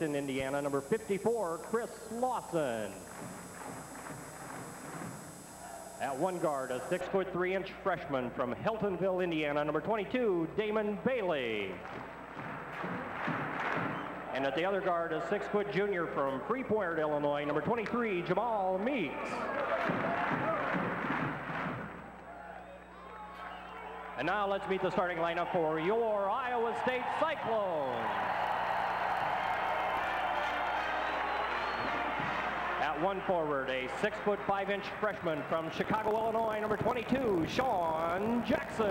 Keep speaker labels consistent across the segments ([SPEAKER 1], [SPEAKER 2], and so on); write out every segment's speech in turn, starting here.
[SPEAKER 1] In Indiana, number 54, Chris Lawson. At one guard, a six foot three inch freshman from Heltonville, Indiana, number 22, Damon Bailey. And at the other guard, a six foot junior from Freeport, Illinois, number 23, Jamal Meeks. And now let's meet the starting lineup for your Iowa State Cyclones. One forward, a six foot five inch freshman from Chicago, Illinois, number 22, Sean Jackson.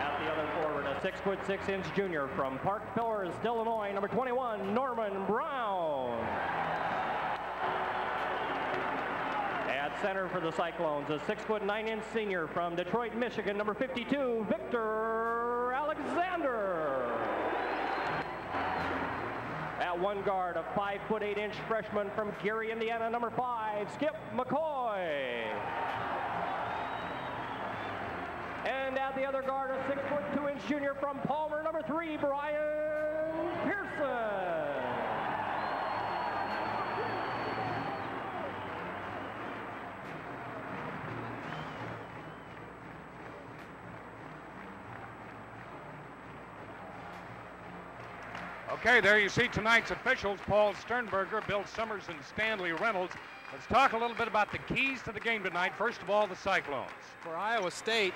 [SPEAKER 1] At the other forward, a six foot six inch junior from Park Forest, Illinois, number 21, Norman Brown. At center for the Cyclones, a six foot nine inch senior from Detroit, Michigan, number 52, Victor Alexander. One guard, a five foot eight inch freshman from Gary, Indiana, number five, Skip McCoy. And at the other guard, a six foot two inch junior from Palmer, number three, Brian Pearson.
[SPEAKER 2] Okay, there you see tonight's officials, Paul Sternberger, Bill Summers, and Stanley Reynolds. Let's talk a little bit about the keys to the game tonight. First of all, the Cyclones.
[SPEAKER 3] For Iowa State,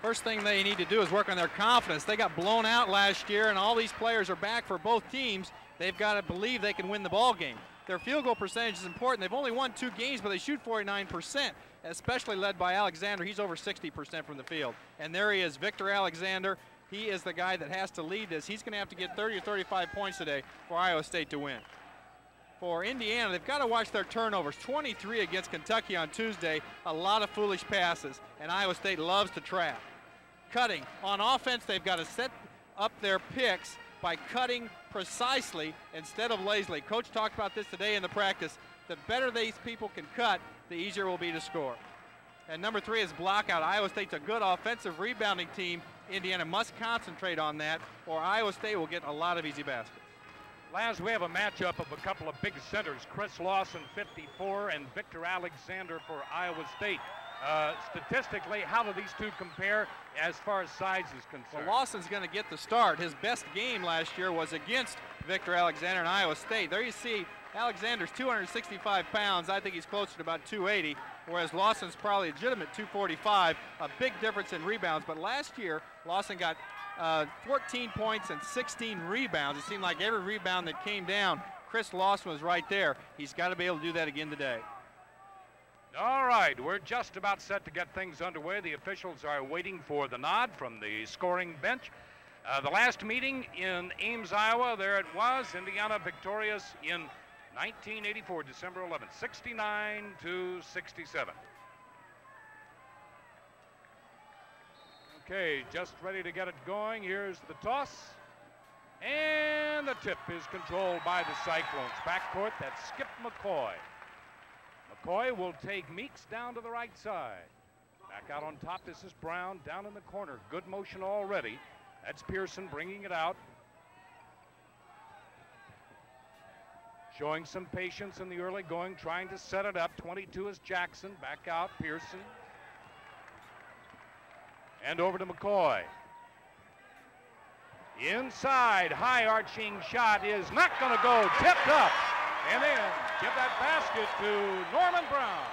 [SPEAKER 3] first thing they need to do is work on their confidence. They got blown out last year, and all these players are back for both teams. They've got to believe they can win the ball game. Their field goal percentage is important. They've only won two games, but they shoot 49%, especially led by Alexander. He's over 60% from the field. And there he is, Victor Alexander. He is the guy that has to lead this. He's going to have to get 30 or 35 points today for Iowa State to win. For Indiana, they've got to watch their turnovers. 23 against Kentucky on Tuesday, a lot of foolish passes, and Iowa State loves to trap. Cutting. On offense, they've got to set up their picks by cutting precisely instead of lazily. Coach talked about this today in the practice. The better these people can cut, the easier it will be to score. And number three is blockout. Iowa State's a good offensive rebounding team. Indiana must concentrate on that, or Iowa State will get a lot of easy baskets.
[SPEAKER 2] Last, we have a matchup of a couple of big centers, Chris Lawson, 54, and Victor Alexander for Iowa State. Uh, statistically, how do these two compare as far as size is concerned?
[SPEAKER 3] Well, Lawson's going to get the start. His best game last year was against Victor Alexander and Iowa State. There you see Alexander's 265 pounds. I think he's closer to about 280, whereas Lawson's probably legitimate 245. A big difference in rebounds. But last year, Lawson got uh, 14 points and 16 rebounds. It seemed like every rebound that came down, Chris Lawson was right there. He's got to be able to do that again today.
[SPEAKER 2] All right, we're just about set to get things underway. The officials are waiting for the nod from the scoring bench. Uh, the last meeting in Ames, Iowa, there it was. Indiana victorious in 1984, December 11th, 69 to 67. Okay, just ready to get it going. Here's the toss. And the tip is controlled by the Cyclones. Backcourt, that's Skip McCoy. McCoy will take Meeks down to the right side. Back out on top, this is Brown down in the corner. Good motion already. That's Pearson bringing it out. Showing some patience in the early going, trying to set it up. 22 is Jackson. Back out, Pearson. And over to McCoy. Inside, high arching shot is not going to go. Tipped up. And then give that basket to Norman Brown.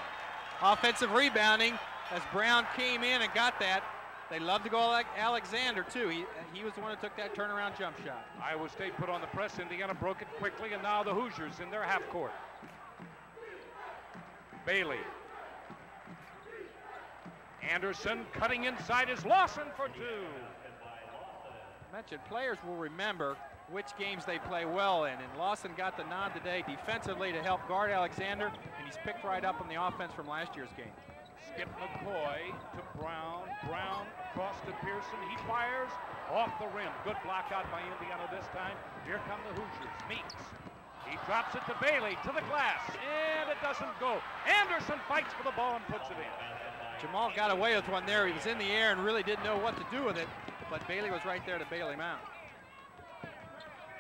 [SPEAKER 3] Offensive rebounding as Brown came in and got that. They love to go like Alexander, too. He, he was the one who took that turnaround jump shot.
[SPEAKER 2] Iowa State put on the press. Indiana broke it quickly, and now the Hoosiers in their half court. Bailey. Anderson cutting inside is Lawson for two.
[SPEAKER 3] I mentioned players will remember which games they play well in, and Lawson got the nod today defensively to help guard Alexander, and he's picked right up on the offense from last year's game.
[SPEAKER 2] Skip McCoy to Brown. Brown across to Pearson. He fires off the rim. Good block out by Indiana this time. Here come the Hoosiers. Meeks. He drops it to Bailey to the glass, and it doesn't go. Anderson fights for the ball and puts it in.
[SPEAKER 3] Jamal got away with one there. He was in the air and really didn't know what to do with it, but Bailey was right there to bail him out.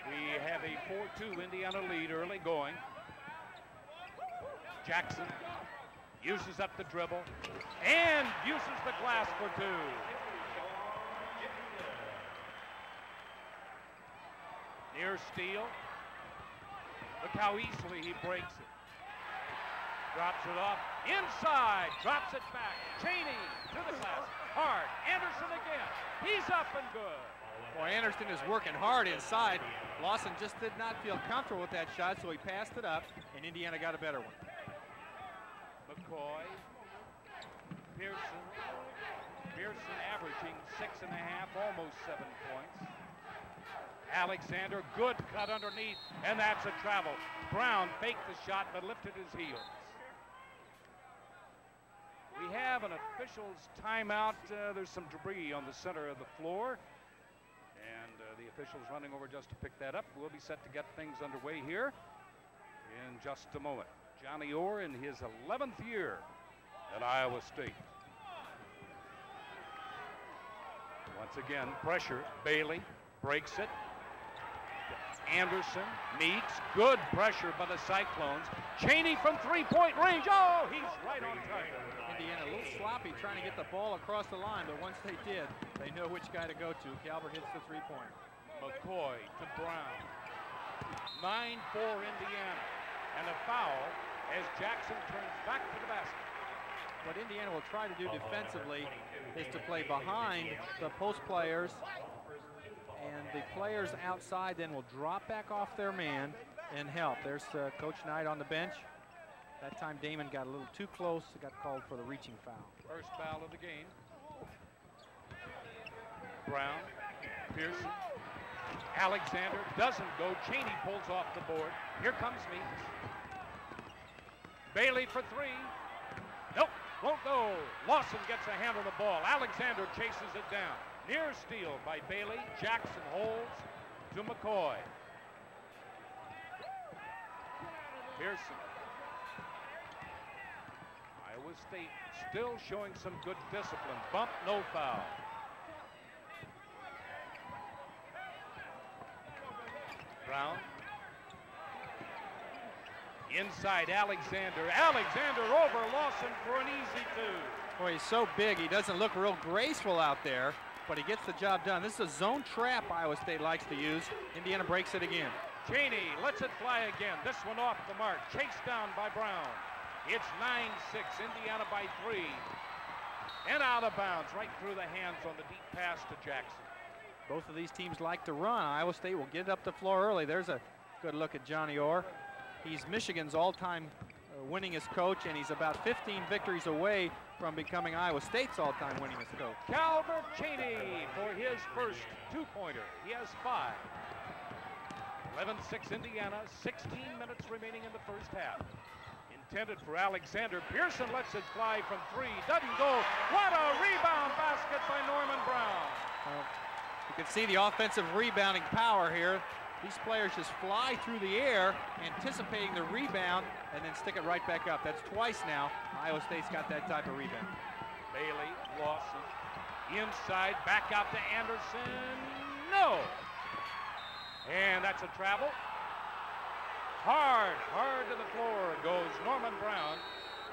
[SPEAKER 2] We have a 4-2 Indiana lead early going. Jackson uses up the dribble and uses the glass for two. Near steal. Look how easily he breaks it. Drops it off. Inside. Drops it back. Cheaney to the glass. Hard. Anderson again. He's up and good.
[SPEAKER 3] Boy, Anderson is working hard inside. Lawson just did not feel comfortable with that shot, so he passed it up, and Indiana got a better one.
[SPEAKER 2] McCoy. Pearson. Pearson averaging six and a half, almost seven points. Alexander, good cut underneath, and that's a travel. Brown faked the shot, but lifted his heels. We have an official's timeout. Uh, there's some debris on the center of the floor. And uh, the official's running over just to pick that up. We'll be set to get things underway here in just a moment. Johnny Orr in his 11th year at Iowa State. Once again, pressure. Bailey breaks it. Anderson, Meeks. good pressure by the Cyclones. Cheaney from three-point range. Oh, he's right on target.
[SPEAKER 3] Indiana a little sloppy trying to get the ball across the line, but once they did, they know which guy to go to. Calbert hits the three-point.
[SPEAKER 2] McCoy to Brown. 9-4 Indiana. And a foul as Jackson turns back to the basket.
[SPEAKER 3] What Indiana will try to do defensively is to play behind the post players and the players outside then will drop back off their man and help. There's uh, Coach Knight on the bench. That time Damon got a little too close. got called for the reaching foul.
[SPEAKER 2] First foul of the game. Brown, Pearson, Alexander doesn't go. Cheaney pulls off the board. Here comes Meeks. Bailey for three. Nope, won't go. Lawson gets a hand on the ball. Alexander chases it down. Near steal by Bailey. Jackson holds to McCoy. Pearson. Iowa State still showing some good discipline. Bump, no foul. Brown. Inside Alexander. Alexander over Lawson for an easy two.
[SPEAKER 3] Boy, he's so big, he doesn't look real graceful out there but he gets the job done. This is a zone trap Iowa State likes to use. Indiana breaks it again.
[SPEAKER 2] Cheaney lets it fly again. This one off the mark. Chased down by Brown. It's 9-6, Indiana by three. And out of bounds, right through the hands on the deep pass to Jackson.
[SPEAKER 3] Both of these teams like to run. Iowa State will get up the floor early. There's a good look at Johnny Orr. He's Michigan's all-time uh, winningest coach, and he's about 15 victories away from becoming Iowa State's all-time winningest coach.
[SPEAKER 2] Calbert Cheaney for his first two-pointer. He has five. 11-6 Indiana, 16 minutes remaining in the first half. Intended for Alexander. Pearson lets it fly from three. Doesn't go. What a rebound basket by Norman Brown. Well,
[SPEAKER 3] you can see the offensive rebounding power here. These players just fly through the air, anticipating the rebound, and then stick it right back up. That's twice now. Iowa State's got that type of rebound.
[SPEAKER 2] Bailey, Lawson, inside, back out to Anderson. No! And that's a travel. Hard, hard to the floor goes Norman Brown,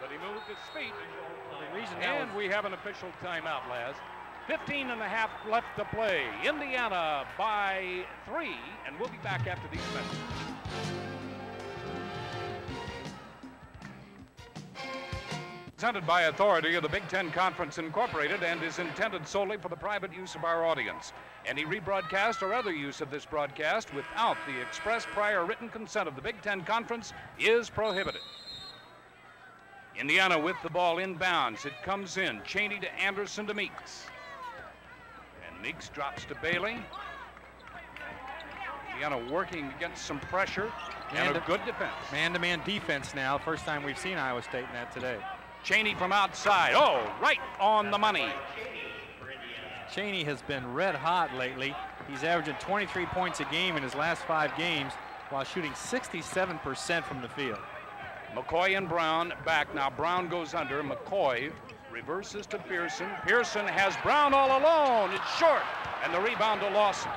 [SPEAKER 2] but he moved his feet.
[SPEAKER 3] The reason
[SPEAKER 2] and we have an official timeout, Laz. 15 and a half left to play. Indiana by three, and we'll be back after these messages. Presented by authority of the Big Ten Conference Incorporated and is intended solely for the private use of our audience. Any rebroadcast or other use of this broadcast without the express prior written consent of the Big Ten Conference is prohibited. Indiana with the ball inbounds. It comes in. Cheaney to Anderson to Meeks. Meeks drops to Bailey. Indiana working against some pressure and, a good defense.
[SPEAKER 3] Man-to-man -man defense now. First time we've seen Iowa State in that today.
[SPEAKER 2] Cheaney from outside. Oh, right on the money.
[SPEAKER 3] Cheaney has been red hot lately. He's averaging 23 points a game in his last five games while shooting 67% from the field.
[SPEAKER 2] McCoy and Brown back. Now Brown goes under. McCoy Reverses to Pearson. Pearson has Brown all alone. It's short. And the rebound to Lawson.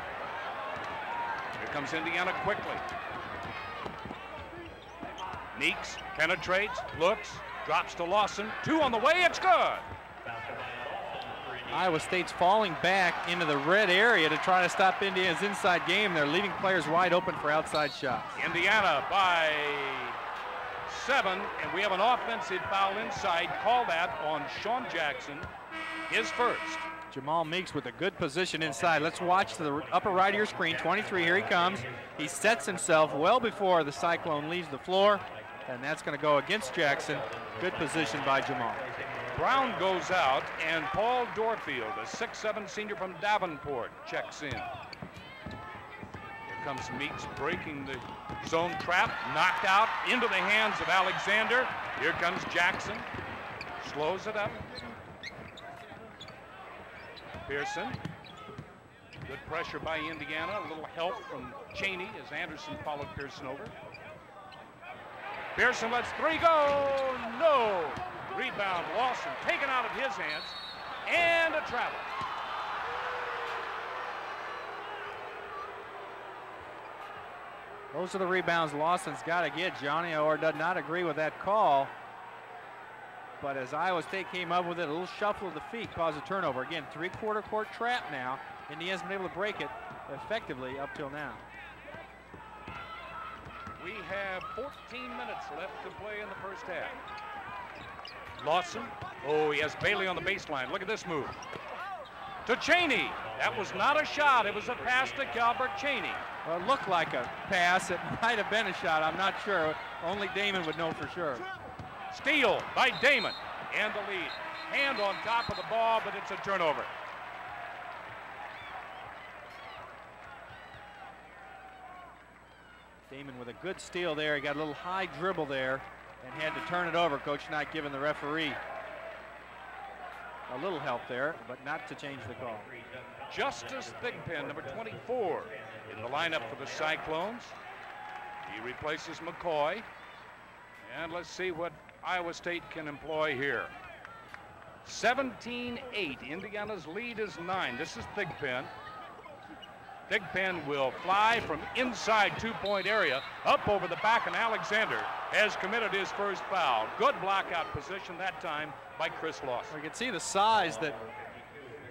[SPEAKER 2] Here comes Indiana quickly. Meeks penetrates, looks, drops to Lawson. Two on the way. It's good.
[SPEAKER 3] Iowa State's falling back into the red area to try to stop Indiana's inside game. They're leaving players wide open for outside shots.
[SPEAKER 2] Indiana by seven, and we have an offensive foul inside. Call that on Sean Jackson, his first.
[SPEAKER 3] Jamal Meeks with a good position inside. Let's watch to the upper right of your screen. 23, here he comes. He sets himself well before the Cyclone leaves the floor, and that's going to go against Jackson. Good position by Jamal.
[SPEAKER 2] Brown goes out, and Paul Dorfield, a 6'7 senior from Davenport, checks in. Comes Meeks breaking the zone trap, knocked out into the hands of Alexander. Here comes Jackson, slows it up. Pearson, good pressure by Indiana, a little help from Cheaney as Anderson followed Pearson over. Pearson lets three go, no. Rebound, Lawson taken out of his hands, and a travel.
[SPEAKER 3] Those are the rebounds Lawson's got to get. Johnny Orr does not agree with that call. But as Iowa State came up with it, a little shuffle of the feet caused a turnover. Again, three-quarter court trap now. Indiana's been able to break it effectively up till now.
[SPEAKER 2] We have 14 minutes left to play in the first half. Lawson. Oh, he has Bailey on the baseline. Look at this move. To Cheaney. That was not a shot. It was a pass to Calbert Cheaney.
[SPEAKER 3] Well, it looked like a pass. It might have been a shot. I'm not sure. Only Damon would know for sure.
[SPEAKER 2] Steal by Damon. And the lead. Hand on top of the ball, but it's a turnover.
[SPEAKER 3] Damon with a good steal there. He got a little high dribble there and had to turn it over. Coach not giving the referee a little help there, but not to change the call.
[SPEAKER 2] Justice Thigpen, number 24, in the lineup for the Cyclones. He replaces McCoy. And let's see what Iowa State can employ here. 17-8. Indiana's lead is nine. This is Thigpen. Thigpen will fly from inside two-point area up over the back, and Alexander has committed his first foul. Good blockout position that time by Chris Lawson.
[SPEAKER 3] You can see the size that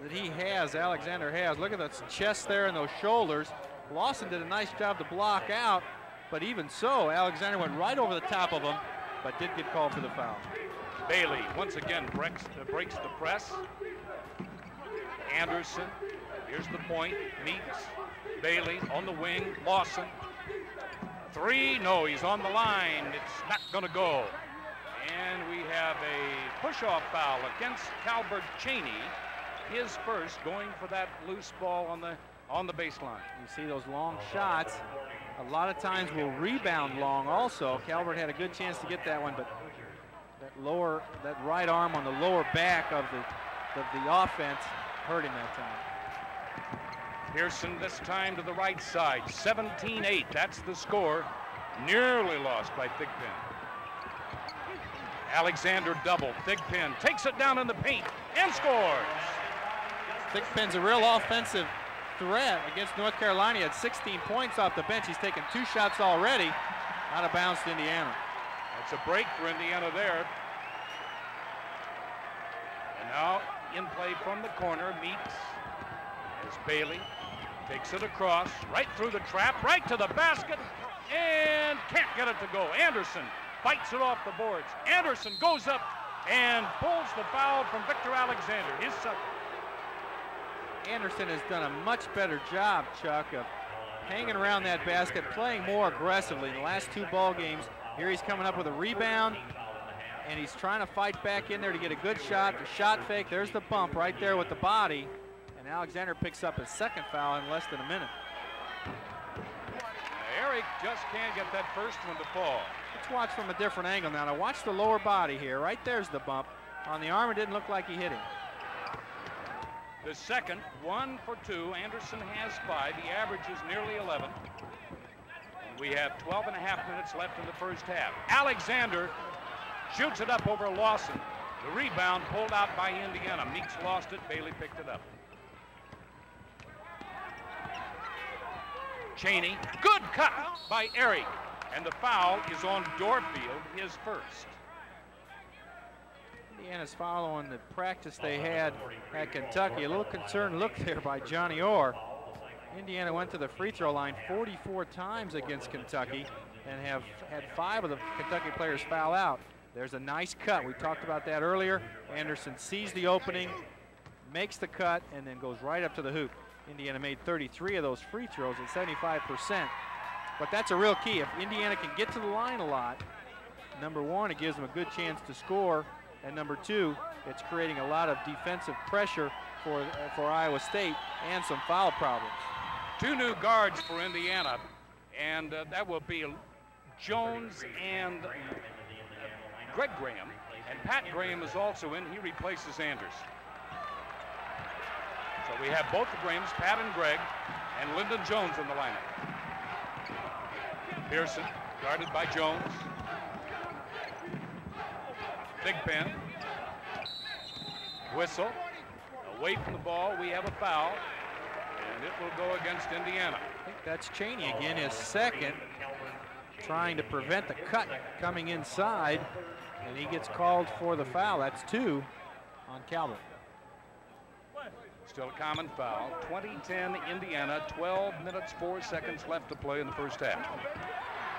[SPEAKER 3] that he has, Alexander has. Look at that chest there and those shoulders. Lawson did a nice job to block out, but even so, Alexander went right over the top of him, but did get called for the foul.
[SPEAKER 2] Bailey once again breaks, breaks the press. Anderson, here's the point, Meeks, Bailey on the wing, Lawson. Three, no, he's on the line. It's not gonna go. And we have a push-off foul against Calbert Cheaney. His first, going for that loose ball on the on the baseline.
[SPEAKER 3] You see those long shots. A lot of times will rebound long also. Calbert had a good chance to get that one, but that lower, that right arm on the lower back of the, of the offense hurt him that time.
[SPEAKER 2] Pearson this time to the right side. 17-8, that's the score. Nearly lost by Thigpen. Alexander double. Thigpen takes it down in the paint and scores.
[SPEAKER 3] Thigpen's a real offensive threat against North Carolina. He had 16 points off the bench. He's taken two shots already out of bounds to Indiana.
[SPEAKER 2] That's a break for Indiana there. And now in play from the corner, Meeks as Bailey takes it across, right through the trap, right to the basket, and can't get it to go. Anderson fights it off the boards. Anderson goes up and pulls the foul from Victor Alexander, his second.
[SPEAKER 3] Anderson has done a much better job, Chuck, of hanging around that basket, playing more aggressively in the last two ball games. Here he's coming up with a rebound, and he's trying to fight back in there to get a good shot. The shot fake, there's the bump right there with the body, and Alexander picks up his second foul in less than a minute.
[SPEAKER 2] Eric just can't get that first one to fall.
[SPEAKER 3] Let's watch from a different angle now. Now watch the lower body here. Right there's the bump. On the arm, it didn't look like he hit him.
[SPEAKER 2] The second, one for two. Anderson has five. The average is nearly 11. And we have 12 and a half minutes left in the first half. Alexander shoots it up over Lawson. The rebound pulled out by Indiana. Meeks lost it. Bailey picked it up. Cheaney. Good cut by Eric. And the foul is on Dorfield, his first.
[SPEAKER 3] Indiana's following the practice they had at Kentucky. A little concerned look there by Johnny Orr. Indiana went to the free throw line 44 times against Kentucky and have had five of the Kentucky players foul out. There's a nice cut. We talked about that earlier. Anderson sees the opening, makes the cut, and then goes right up to the hoop. Indiana made 33 of those free throws at 75%. But that's a real key. If Indiana can get to the line a lot, number one, it gives them a good chance to score. And number two, it's creating a lot of defensive pressure for, for Iowa State and some foul problems.
[SPEAKER 2] Two new guards for Indiana, and uh, that will be Jones and Greg Graham. And Pat Graham is also in. He replaces Anders. So we have both the Grahams, Pat and Greg, and Lyndon Jones in the lineup. Pearson, guarded by Jones. Big Thigpen. Whistle. Away from the ball, we have a foul, and it will go against Indiana.
[SPEAKER 3] I think that's Cheaney again, his second, trying to prevent the cut coming inside, and he gets called for the foul. That's two on Calbert.
[SPEAKER 2] Still a common foul. 2010 Indiana, 12 minutes, 4 seconds left to play in the first half.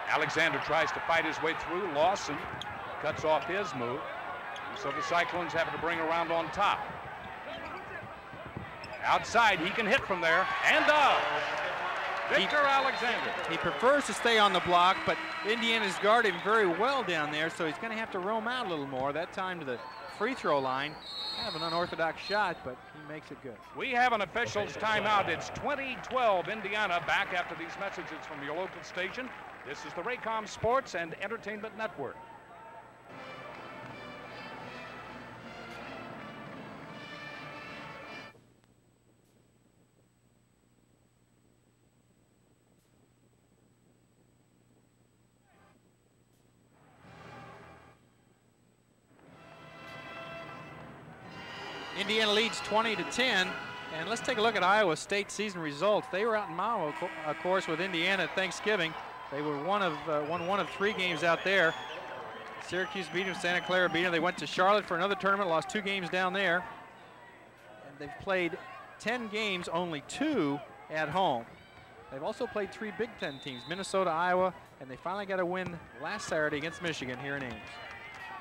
[SPEAKER 2] Alexander tries to fight his way through. Lawson cuts off his move. So the Cyclones having to bring around on top. Outside, he can hit from there, and does. Victor he, Alexander.
[SPEAKER 3] He prefers to stay on the block, but Indiana's guarding very well down there, so he's going to have to roam out a little more. That time to the free throw line. Kind of an unorthodox shot, but he makes it good.
[SPEAKER 2] We have an official's timeout. It's 2012 Indiana back after these messages from your local station. This is the Raycom Sports and Entertainment Network.
[SPEAKER 3] Indiana leads 20 to 10. And let's take a look at Iowa State season results. They were out in Maui, of course, with Indiana at Thanksgiving. They were one of uh, won one of three games out there. Syracuse beat them, Santa Clara beat them. They went to Charlotte for another tournament, lost two games down there. And they've played 10 games, only two at home. They've also played three Big Ten teams, Minnesota, Iowa, and they finally got a win last Saturday against Michigan here in Ames.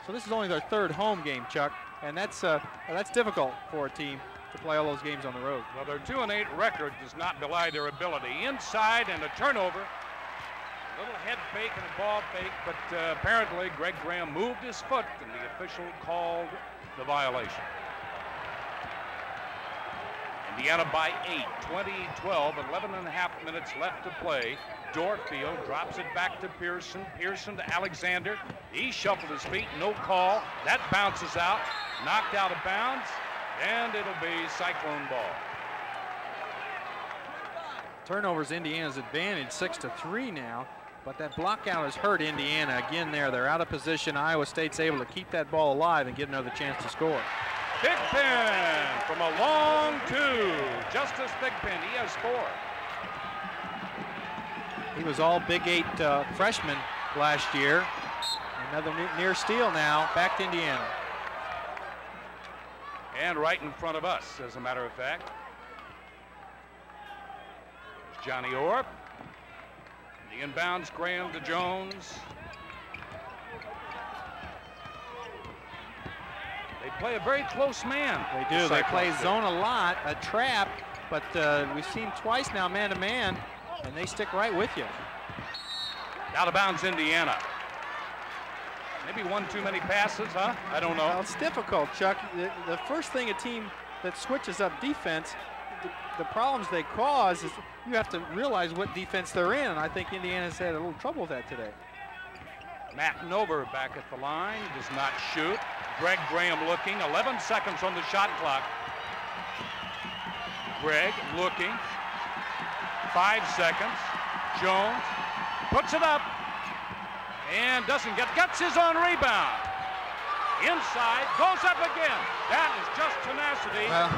[SPEAKER 3] So this is only their third home game, Chuck and that's uh, that's difficult for a team to play all those games on the road.
[SPEAKER 2] Well, their two and eight record does not belie their ability. Inside and a turnover. A little head fake and a ball fake, but uh, apparently Greg Graham moved his foot and the official called the violation. Indiana by eight, 20-12, 11 and a half minutes left to play. Dorfield drops it back to Pearson. Pearson to Alexander. He shuffled his feet, no call. That bounces out, knocked out of bounds, and it'll be Cyclone ball.
[SPEAKER 3] Turnovers Indiana's advantage, six to three now. But that block out has hurt Indiana again there. They're out of position. Iowa State's able to keep that ball alive and get another chance to score.
[SPEAKER 2] Thigpen from a long two. Justice Thigpen, he has four.
[SPEAKER 3] He was all Big Eight uh, freshman last year. Another near steal now, back to Indiana.
[SPEAKER 2] And right in front of us, as a matter of fact. There's Johnny Orr. The inbounds, Graham to Jones. They play a very close man.
[SPEAKER 3] They do. The they play zone a lot, a trap, but uh, we've seen twice now man-to-man. -man and they stick right with you.
[SPEAKER 2] Out of bounds, Indiana. Maybe one too many passes, huh? I don't know.
[SPEAKER 3] Well, it's difficult, Chuck. The, the, first thing a team that switches up defense, the, the, problems they cause is you have to realize what defense they're in, and I think Indiana's had a little trouble with that today.
[SPEAKER 2] Matt Nover back at the line, does not shoot. Greg Graham looking, 11 seconds on the shot clock. Greg looking, Five seconds. Jones puts it up and doesn't get, gets his own rebound. Inside, goes up again. That is just tenacity.
[SPEAKER 3] Well,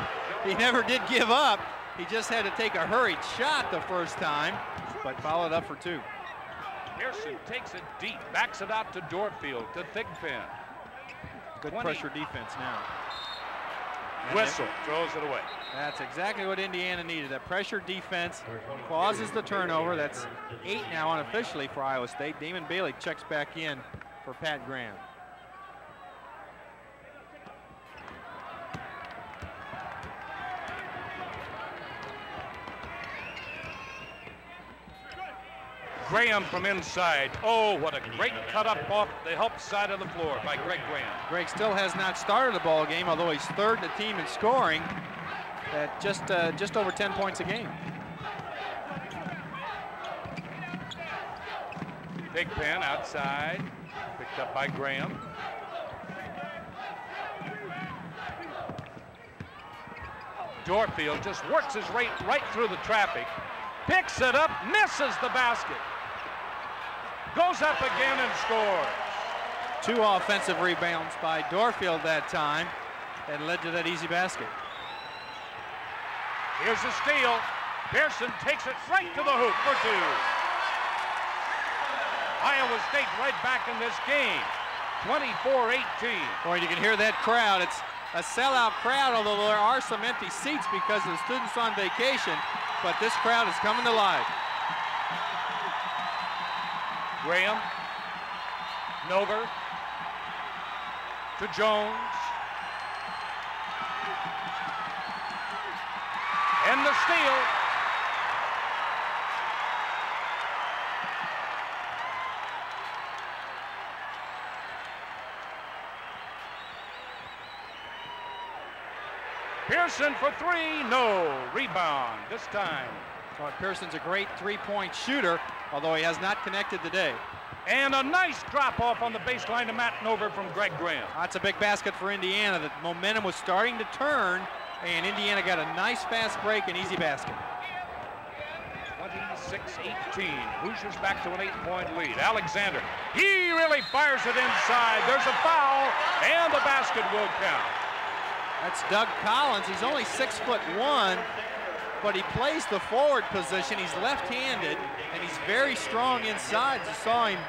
[SPEAKER 3] he never did give up. He just had to take a hurried shot the first time, but followed up for two.
[SPEAKER 2] Pearson takes it deep, backs it out to Dorfield, to Thigpen.
[SPEAKER 3] Good
[SPEAKER 2] 20.
[SPEAKER 3] pressure defense now.
[SPEAKER 2] Whistle, throws it away.
[SPEAKER 3] That's exactly what Indiana needed. That pressure defense causes the turnover. That's eight now unofficially for Iowa State. Damon Bailey checks back in for Pat Graham.
[SPEAKER 2] Graham from inside. Oh, what a great cut up off the help side of the floor by Greg Graham.
[SPEAKER 3] Greg still has not started the ball game, although he's third in the team in scoring at just uh, just over 10 points a game.
[SPEAKER 2] Thigpen outside, picked up by Graham. Dorfield just works his right right through the traffic, picks it up, misses the basket. Goes up again and scores.
[SPEAKER 3] Two offensive rebounds by Dorfield that time and led to that easy basket.
[SPEAKER 2] Here's a steal. Pearson takes it right to the hoop for two. Iowa State right back in this game. 24-18.
[SPEAKER 3] Boy, you can hear that crowd. It's a sellout crowd, although there are some empty seats because of the students on vacation. But this crowd is coming to life.
[SPEAKER 2] Graham. Nover. To Jones. And the steal. Pearson for three, no. Rebound this time.
[SPEAKER 3] Pearson's a great three-point shooter, although he has not connected today.
[SPEAKER 2] And a nice drop off on the baseline to Matt Nover from Greg Graham.
[SPEAKER 3] That's a big basket for Indiana. The momentum was starting to turn, and Indiana got a nice fast break and easy basket.
[SPEAKER 2] 26-18. Hoosiers back to an eight-point lead. Alexander, he really fires it inside. There's a foul, and the basket will count.
[SPEAKER 3] That's Doug Collins. He's only six foot one, but he plays the forward position. He's left-handed, and he's very strong inside. You saw him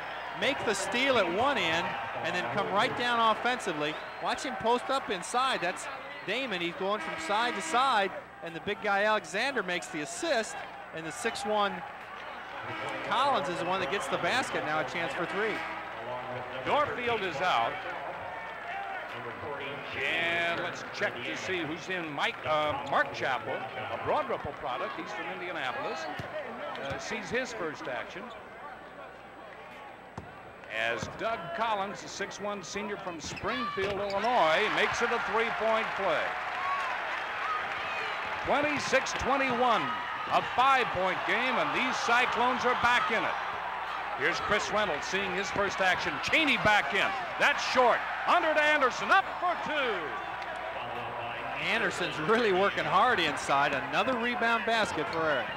[SPEAKER 3] make the steal at one end and then come right down offensively. Watch him post up inside. That's Damon. He's going from side to side, and the big guy Alexander makes the assist, and the 6-1 Collins is the one that gets the basket. Now a chance for three.
[SPEAKER 2] Dorfield is out. And let's check to see who's in. Mike uh, Mark Chappell, a Broad Ripple product. He's from Indianapolis. Uh, sees his first action. As Doug Collins, the 6'1 senior from Springfield, Illinois, makes it a three-point play. 26-21, a five-point game, and these Cyclones are back in it. Here's Chris Reynolds seeing his first action. Cheaney back in. That's short. Under to Anderson, up for two.
[SPEAKER 3] Anderson's really working hard inside. Another rebound basket for Eric.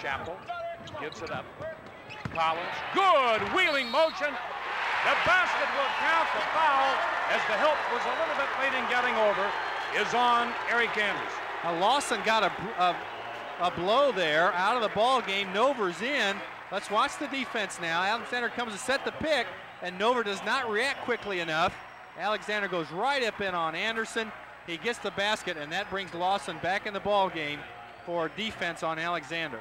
[SPEAKER 2] Chappell gives it up. Collins, good wheeling motion. The basket will count. The foul, as the help was a little bit late in getting over, is on Eric Anderson.
[SPEAKER 3] Now Lawson got a, a, a blow there out of the ball game. Nover's in. Let's watch the defense now. Alexander comes to set the pick, and Nover does not react quickly enough. Alexander goes right up in on Anderson. He gets the basket, and that brings Lawson back in the ball game for defense on Alexander.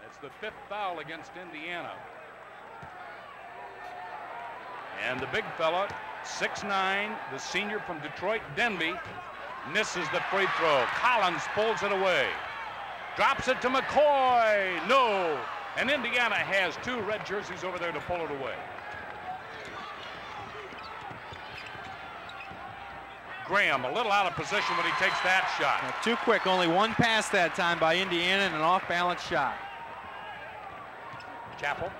[SPEAKER 2] That's the fifth foul against Indiana. And the big fella, 6'9", the senior from Detroit, Denby, misses the free throw. Collins pulls it away. Drops it to McCoy. No. And Indiana has two red jerseys over there to pull it away. Graham a little out of position when he takes that shot.
[SPEAKER 3] Now, too quick, only one pass that time by Indiana and an off-balance shot.
[SPEAKER 2] Chappell.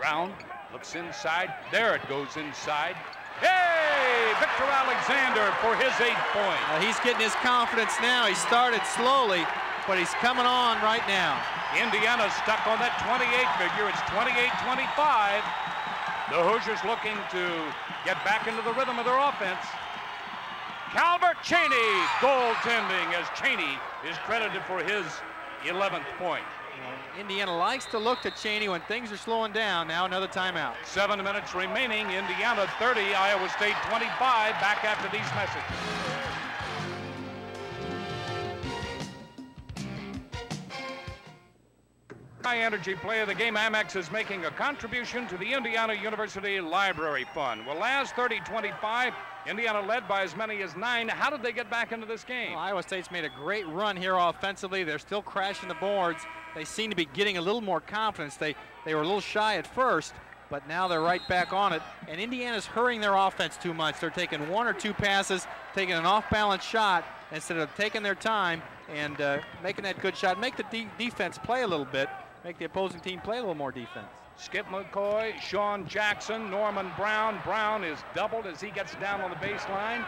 [SPEAKER 2] Brown looks inside. There it goes inside. Hey, Victor Alexander for his eighth point.
[SPEAKER 3] He's getting his confidence now. He started slowly, but he's coming on right now.
[SPEAKER 2] Indiana stuck on that 28 figure. It's 28-25. The Hoosiers looking to get back into the rhythm of their offense. Calbert Cheaney goaltending as Cheaney is credited for his 11th point.
[SPEAKER 3] Indiana likes to look to Cheaney when things are slowing down. Now another timeout.
[SPEAKER 2] Seven minutes remaining. Indiana 30, Iowa State 25. Back after these messages. High energy play of the game. Amex is making a contribution to the Indiana University Library Fund. Well, last 30-25, Indiana led by as many as nine. How did they get back into this game?
[SPEAKER 3] Well, Iowa State's made a great run here offensively. They're still crashing the boards. They seem to be getting a little more confidence. They, they were a little shy at first, but now they're right back on it. And Indiana's hurrying their offense too much. They're taking one or two passes, taking an off-balance shot instead of taking their time and uh, making that good shot. Make the de defense play a little bit make the opposing team play a little more defense.
[SPEAKER 2] Skip McCoy, Sean Jackson, Norman Brown. Brown is doubled as he gets down on the baseline.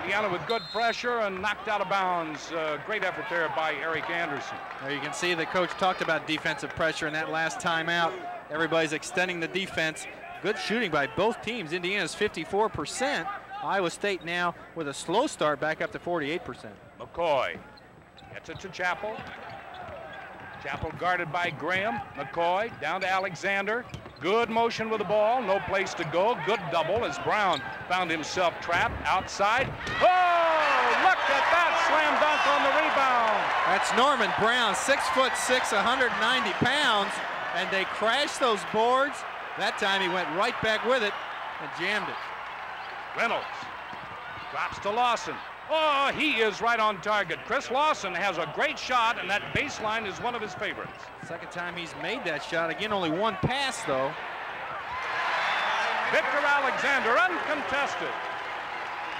[SPEAKER 2] Indiana with good pressure and knocked out of bounds. Uh, great effort there by Eric Anderson.
[SPEAKER 3] There you can see the coach talked about defensive pressure in that last timeout. Everybody's extending the defense. Good shooting by both teams. Indiana's 54%. Iowa State now with a slow start back up to 48%.
[SPEAKER 2] McCoy gets it to Chappell. Chappell guarded by Graham. McCoy down to Alexander. Good motion with the ball. No place to go. Good double as Brown found himself trapped outside. Oh, look at that slam dunk on the rebound.
[SPEAKER 3] That's Norman Brown, six foot six, 190 pounds, and they crashed those boards. That time he went right back with it and jammed it.
[SPEAKER 2] Reynolds drops to Lawson. Oh, he is right on target. Chris Lawson has a great shot, and that baseline is one of his favorites.
[SPEAKER 3] Second time he's made that shot. Again, only one pass, though.
[SPEAKER 2] Victor Alexander, uncontested.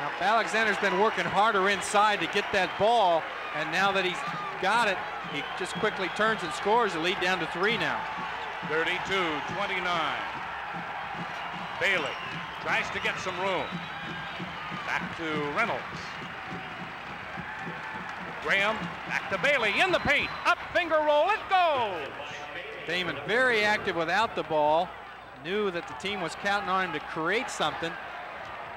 [SPEAKER 3] Now, Alexander's been working harder inside to get that ball, and now that he's got it, he just quickly turns and scores the lead down to three now.
[SPEAKER 2] 32-29. Bailey tries to get some room. Back to Reynolds. Graham back to Bailey in the paint. Up finger roll, it goes.
[SPEAKER 3] Damon very active without the ball. Knew that the team was counting on him to create something,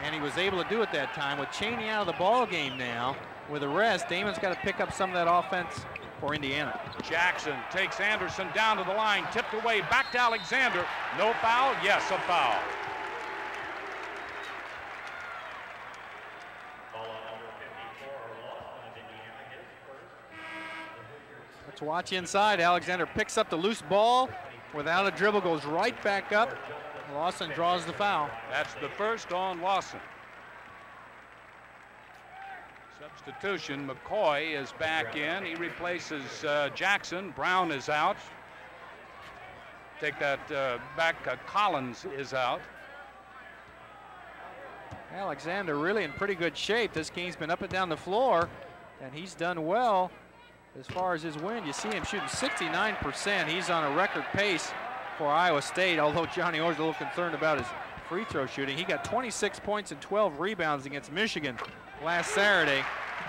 [SPEAKER 3] and he was able to do it that time. With Cheaney out of the ball game now, with the rest, Damon's got to pick up some of that offense for Indiana.
[SPEAKER 2] Jackson takes Anderson down to the line, tipped away, back to Alexander. No foul? Yes, a foul.
[SPEAKER 3] Let's watch inside. Alexander picks up the loose ball without a dribble, goes right back up. Lawson draws the foul.
[SPEAKER 2] That's the first on Lawson. Substitution, McCoy is back in. He replaces uh, Jackson. Brown is out. Take that uh, back. Uh, Collins is out.
[SPEAKER 3] Alexander really in pretty good shape. This game's been up and down the floor, and he's done well as far as his win. You see him shooting 69%. He's on a record pace for Iowa State, although Johnny Orr's a little concerned about his free throw shooting. He got 26 points and 12 rebounds against Michigan last Saturday.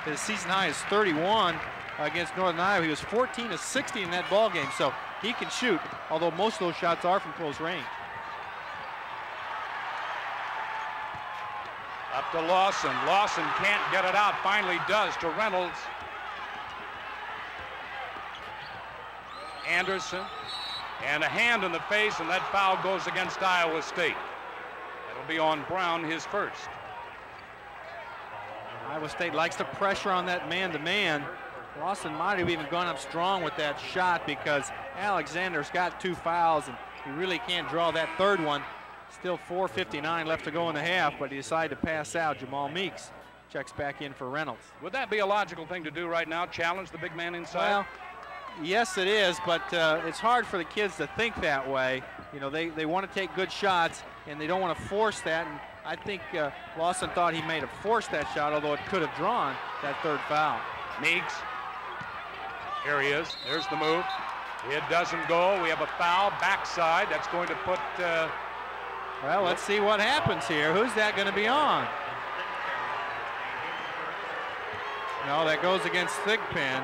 [SPEAKER 3] His season high is 31 against Northern Iowa. He was 14 to 60 in that ball game, so he can shoot, although most of those shots are from close range.
[SPEAKER 2] Up to Lawson. Lawson can't get it out. Finally does to Reynolds. Anderson. And a hand in the face, and that foul goes against Iowa State. It'll be on Brown, his first.
[SPEAKER 3] Iowa State likes to pressure on that man-to-man. Lawson might have even gone up strong with that shot because Alexander's got two fouls, and he really can't draw that third one. Still 4.59 left to go in the half, but he decided to pass out. Jamal Meeks checks back in for Reynolds.
[SPEAKER 2] Would that be a logical thing to do right now, challenge the big man inside?
[SPEAKER 3] Well, yes, it is, but uh, it's hard for the kids to think that way. You know, they, they want to take good shots, and they don't want to force that. And I think uh, Lawson thought he may have forced that shot, although it could have drawn that third foul.
[SPEAKER 2] Meeks. Here he is. There's the move. It doesn't go. We have a foul backside. That's going to put. Uh,
[SPEAKER 3] well, let's see what happens here. Who's that going to be on? No, that goes against Thigpen.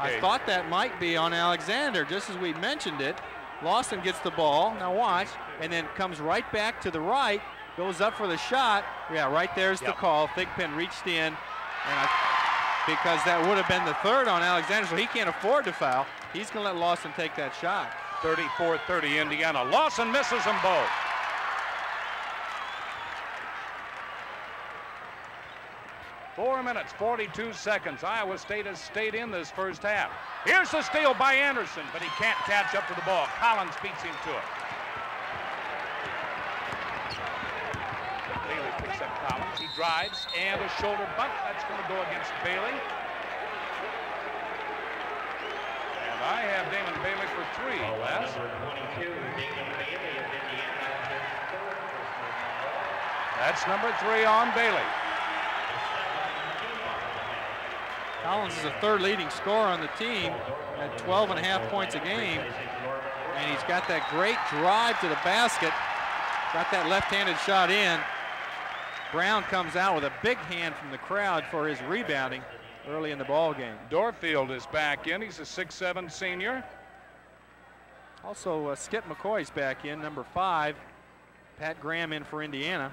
[SPEAKER 3] I thought that might be on Alexander, just as we mentioned it. Lawson gets the ball, now watch, and then comes right back to the right, goes up for the shot. Yeah, right there's the
[SPEAKER 2] Yep.
[SPEAKER 3] call. Thigpen reached in, and I, because that would have been the third on Alexander, so he can't afford to foul. He's going to let Lawson take that shot.
[SPEAKER 2] 34-30 Indiana. Lawson misses them both. Four minutes, 42 seconds. Iowa State has stayed in this first half. Here's the steal by Anderson, but he can't catch up to the ball. Collins beats him to it. Bailey picks up Collins. He drives and a shoulder bump. That's going to go against Bailey. And I have Damon Bailey for three, Les. That's number three on Bailey.
[SPEAKER 3] Collins is the third leading scorer on the team at 12 and a half points a game. And he's got that great drive to the basket. Got that left-handed shot in. Brown comes out with a big hand from the crowd for his rebounding early in the ball game.
[SPEAKER 2] Dorfield is back in. He's a 6'7 senior.
[SPEAKER 3] Also, uh, Skip McCoy's back in, number five. Pat Graham in for Indiana.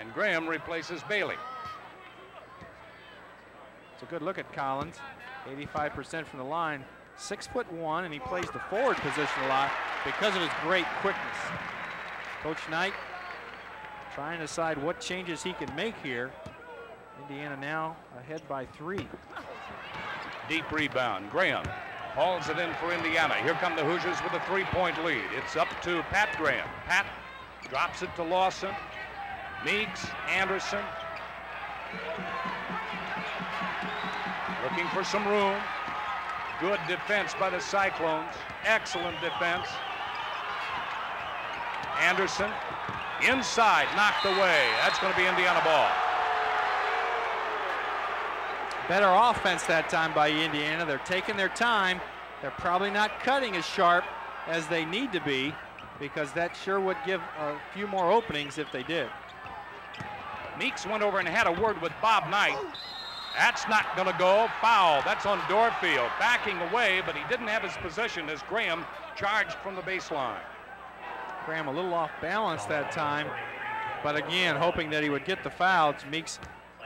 [SPEAKER 2] And Graham replaces Bailey.
[SPEAKER 3] It's a good look at Collins. 85% from the line. Six foot one, and he plays the forward position a lot because of his great quickness. Coach Knight trying to decide what changes he can make here. Indiana now ahead by three.
[SPEAKER 2] Deep rebound. Graham hauls it in for Indiana. Here come the Hoosiers with a three-point lead. It's up to Pat Graham. Pat drops it to Lawson. Meeks, Anderson. Looking for some room. Good defense by the Cyclones. Excellent defense. Anderson inside, knocked away. That's going to be Indiana ball.
[SPEAKER 3] Better offense that time by Indiana. They're taking their time. They're probably not cutting as sharp as they need to be because that sure would give a few more openings if they did.
[SPEAKER 2] Meeks went over and had a word with Bob Knight. That's not going to go. Foul. That's on Dorfield. Backing away, but he didn't have his position as Graham charged from the baseline.
[SPEAKER 3] Graham a little off balance that time, but again, hoping that he would get the foul. Meeks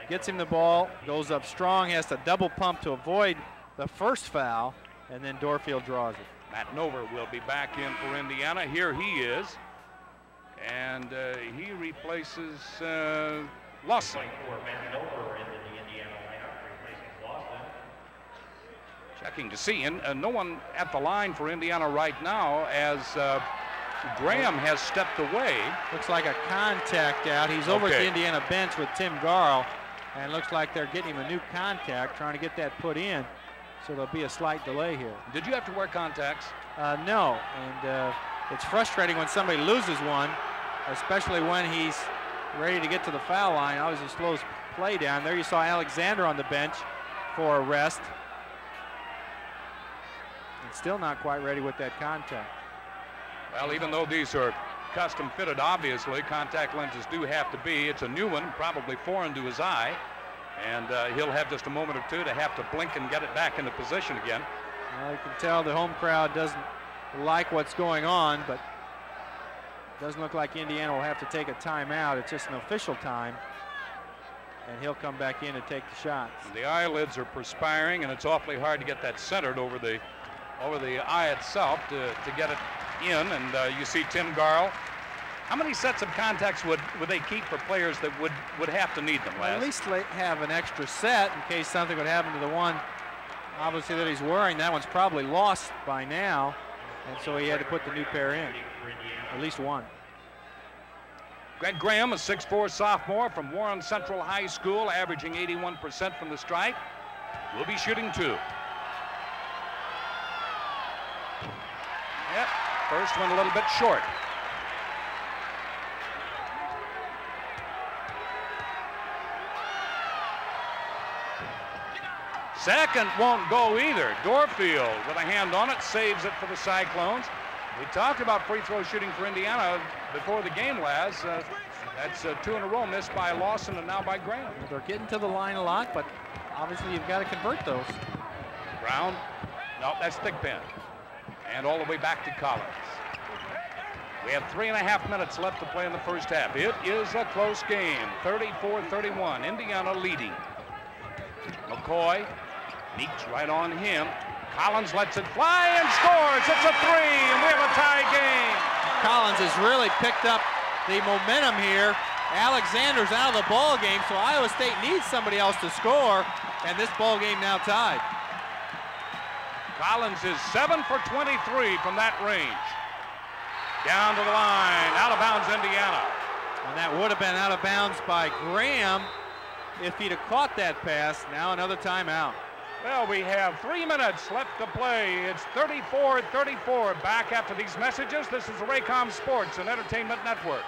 [SPEAKER 3] gets him the ball, goes up strong, has to double pump to avoid the first foul, and then Dorfield draws it.
[SPEAKER 2] Matt Nover will be back in for Indiana. Here he is. And uh, he replaces uh, Lawson. Checking to see, and uh, no one at the line for Indiana right now as uh, Graham has stepped away.
[SPEAKER 3] Looks like a contact out. He's over at the Indiana bench with Tim Garl, and looks like they're getting him a new contact, trying to get that put in. So there'll be a slight delay here.
[SPEAKER 2] Did you have to wear contacts?
[SPEAKER 3] Uh, no, and uh, it's frustrating when somebody loses one, especially when he's ready to get to the foul line. Obviously slows play down. There you saw Alexander on the bench for a rest. Still not quite ready with that contact.
[SPEAKER 2] Well, even though these are custom fitted, obviously, contact lenses do have to be. It's a new one, probably foreign to his eye. And uh, he'll have just a moment or two to have to blink and get it back into position again.
[SPEAKER 3] Well, you can tell the home crowd doesn't like what's going on, but it doesn't look like Indiana will have to take a timeout. It's just an official time. And he'll come back in and take the shots.
[SPEAKER 2] The eyelids are perspiring, and it's awfully hard to get that centered over the over the eye itself to, to get it in. And uh, you see Tim Garl. How many sets of contacts would, would they keep for players that would, would have to need them,
[SPEAKER 3] Well, at least have an extra set in case something would happen to the one, obviously, that he's wearing. That one's probably lost by now, and so he had to put the new pair in. At least one.
[SPEAKER 2] Greg Graham, a 6'4 sophomore from Warren Central High School, averaging 81% from the strike, will be shooting two. Yep, first one a little bit short. Second won't go either. Dorfield with a hand on it, saves it for the Cyclones. We talked about free throw shooting for Indiana before the game, Laz. Uh, that's uh, two in a row missed by Lawson and now by Graham.
[SPEAKER 3] They're getting to the line a lot, but obviously you've got to convert those.
[SPEAKER 2] Brown. No, that's thick Thigpen. And all the way back to Collins. We have three and a half minutes left to play in the first half. It is a close game, 34-31. Indiana leading. McCoy, Meeks right on him. Collins lets it fly and scores. It's a three, and we have a tie game.
[SPEAKER 3] Collins has really picked up the momentum here. Alexander's out of the ball game, so Iowa State needs somebody else to score, and this ball game now tied.
[SPEAKER 2] Collins is 7 for 23 from that range. Down to the line, out of bounds, Indiana.
[SPEAKER 3] And that would have been out of bounds by Graham if he'd have caught that pass. Now another timeout.
[SPEAKER 2] Well, we have three minutes left to play. It's 34-34. Back after these messages, this is the Raycom Sports and Entertainment Network.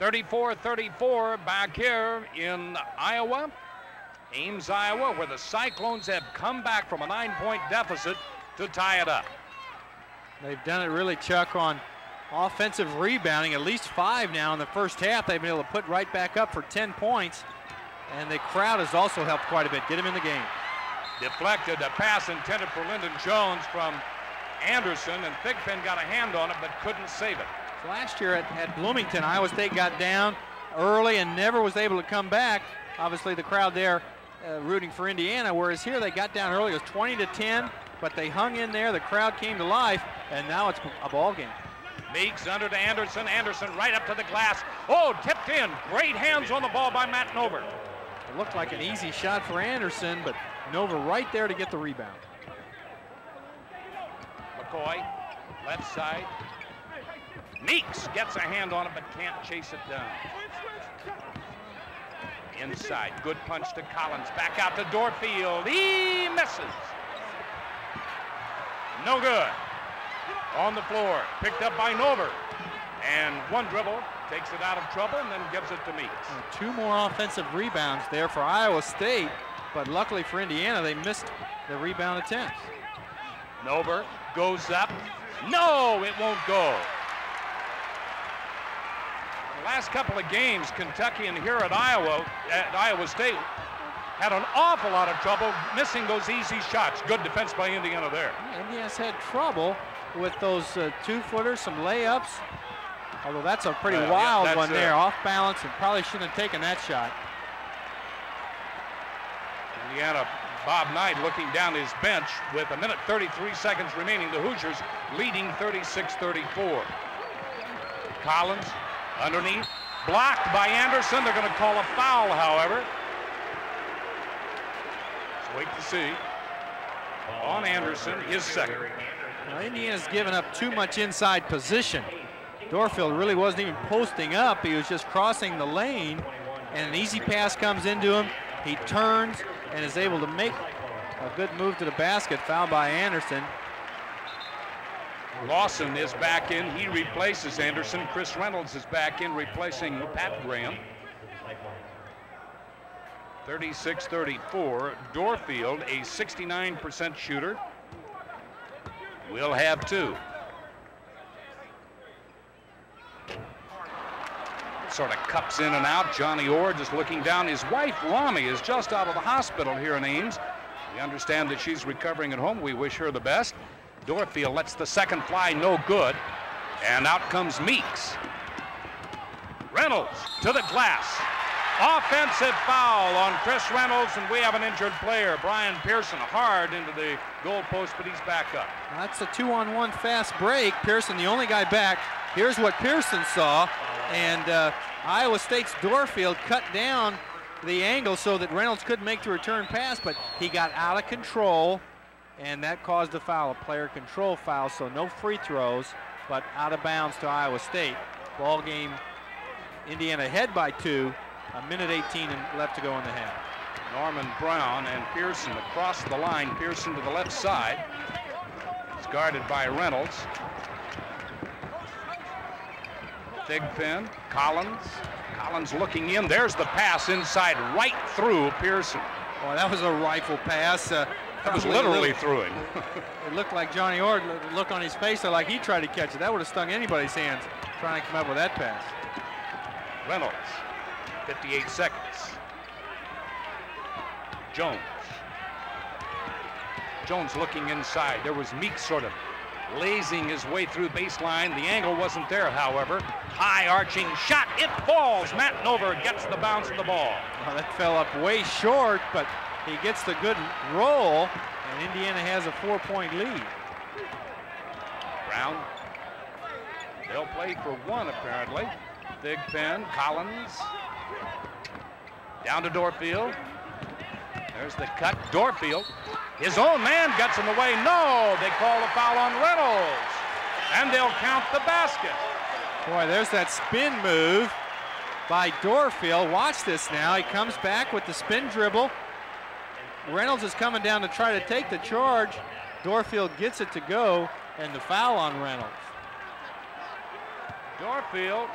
[SPEAKER 2] 34-34 back here in Iowa. Ames, Iowa, where the Cyclones have come back from a nine-point deficit to tie it up.
[SPEAKER 3] They've done it really, Chuck, on offensive rebounding, at least five now in the first half. They've been able to put right back up for 10 points, and the crowd has also helped quite a bit, get him in the game.
[SPEAKER 2] Deflected, a pass intended for Lyndon Jones from Anderson, and Thigpen got a hand on it but couldn't save it.
[SPEAKER 3] Last year at, at Bloomington, Iowa State got down early and never was able to come back. Obviously, the crowd there uh, rooting for Indiana, whereas here they got down early. It was 20 to 10, but they hung in there. The crowd came to life, and now it's a ball game.
[SPEAKER 2] Meeks under to Anderson. Anderson right up to the glass. Oh, tipped in. Great hands on the ball by Matt Nover.
[SPEAKER 3] It looked like an easy shot for Anderson, but Nover right there to get the rebound.
[SPEAKER 2] McCoy, left side, Meeks gets a hand on it but can't chase it down. Inside, good punch to Collins. Back out to Dorfield. He misses. No good. On the floor, picked up by Nover. And one dribble, takes it out of trouble, and then gives it to Meeks.
[SPEAKER 3] two more offensive rebounds there for Iowa State, but luckily for Indiana, they missed the rebound attempts.
[SPEAKER 2] Nover goes up. No, it won't go last couple of games, Kentucky and here at Iowa, at Iowa State, had an awful lot of trouble missing those easy shots. Good defense by Indiana there.
[SPEAKER 3] Indiana's had trouble with those uh, two-footers, some layups. Although that's a pretty uh, wild yeah, one there, off balance, and probably shouldn't have taken that shot.
[SPEAKER 2] Indiana, Bob Knight looking down his bench with a minute 33 seconds remaining. The Hoosiers leading 36-34. Collins Underneath, blocked by Anderson. They're going to call a foul, however. Let's wait to see. On Anderson, his second.
[SPEAKER 3] Now, Indiana's given up too much inside position. Dorfield really wasn't even posting up. He was just crossing the lane, and an easy pass comes into him. He turns and is able to make a good move to the basket, fouled by Anderson.
[SPEAKER 2] Lawson is back in. He replaces Anderson. Chris Reynolds is back in, replacing Pat Graham. 36-34. Dorfield, a 69% shooter, will have two. Sort of cups in and out. Johnny Orr just looking down. His wife, Rami, is just out of the hospital here in Ames. We understand that she's recovering at home. We wish her the best. Dorfield lets the second fly no good. And out comes Meeks. Reynolds to the glass. Offensive foul on Chris Reynolds, and we have an injured player. Brian Pearson hard into the goalpost, but he's back up.
[SPEAKER 3] That's a two-on-one fast break. Pearson, the only guy back. Here's what Pearson saw, and uh, Iowa State's Dorfield cut down the angle so that Reynolds couldn't make the return pass, but he got out of control and that caused a foul, a player control foul, so no free throws, but out of bounds to Iowa State. Ball game, Indiana ahead by two, a minute 18 and left to go in the half.
[SPEAKER 2] Norman Brown and Pearson across the line. Pearson to the left side. It's guarded by Reynolds. Thigpen, Collins. Collins looking in. There's the pass inside, right through Pearson.
[SPEAKER 3] Boy, that was a rifle pass. Uh,
[SPEAKER 2] that was literally through it.
[SPEAKER 3] it looked like Johnny Ord, look on his face, like he tried to catch it. That would have stung anybody's hands trying to come up with that pass.
[SPEAKER 2] Reynolds, 58 seconds. Jones. Jones looking inside. There was Meeks sort of lazing his way through baseline. The angle wasn't there, however. High arching shot. It falls. Matt Nover gets the bounce of the ball.
[SPEAKER 3] Well, that fell up way short, but he gets the good roll, and Indiana has a four-point lead.
[SPEAKER 2] Brown. They'll play for one, apparently. Big Thigpen, Collins. Down to Dorfield. There's the cut. Dorfield. His own man gets in the way. No, they call a foul on Reynolds. And they'll count the basket.
[SPEAKER 3] Boy, there's that spin move by Dorfield. Watch this now. He comes back with the spin dribble. Reynolds is coming down to try to take the charge. Dorfield gets it to go, and the foul on Reynolds.
[SPEAKER 2] Dorfield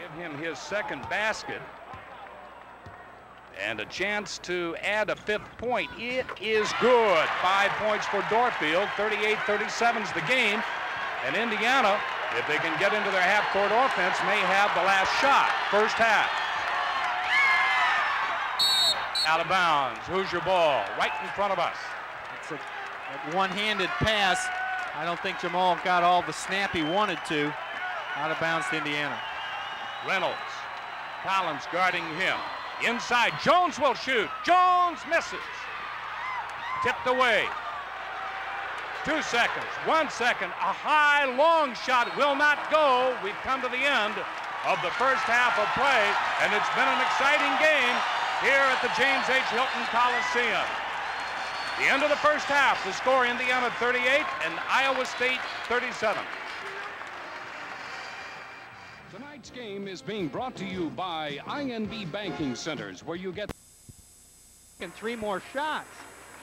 [SPEAKER 2] give him his second basket and a chance to add a fifth point. It is good. Five points for Dorfield. 38-37 is the game. And Indiana, if they can get into their half-court offense, may have the last shot. First half. Out of bounds. Hoosier ball right in front of us.
[SPEAKER 3] It's a, a one-handed pass. I don't think Jamal got all the snap he wanted to. Out of bounds to Indiana.
[SPEAKER 2] Reynolds. Collins guarding him. Inside, Jones will shoot. Jones misses. Tipped away. Two seconds, one second, a high, long shot will not go. We've come to the end of the first half of play, and it's been an exciting game here at the James H. Hilton Coliseum. The end of the first half, the score Indiana 38 and Iowa State 37.
[SPEAKER 4] Tonight's game is being brought to you by INB Banking Centers, where you get
[SPEAKER 3] three more shots,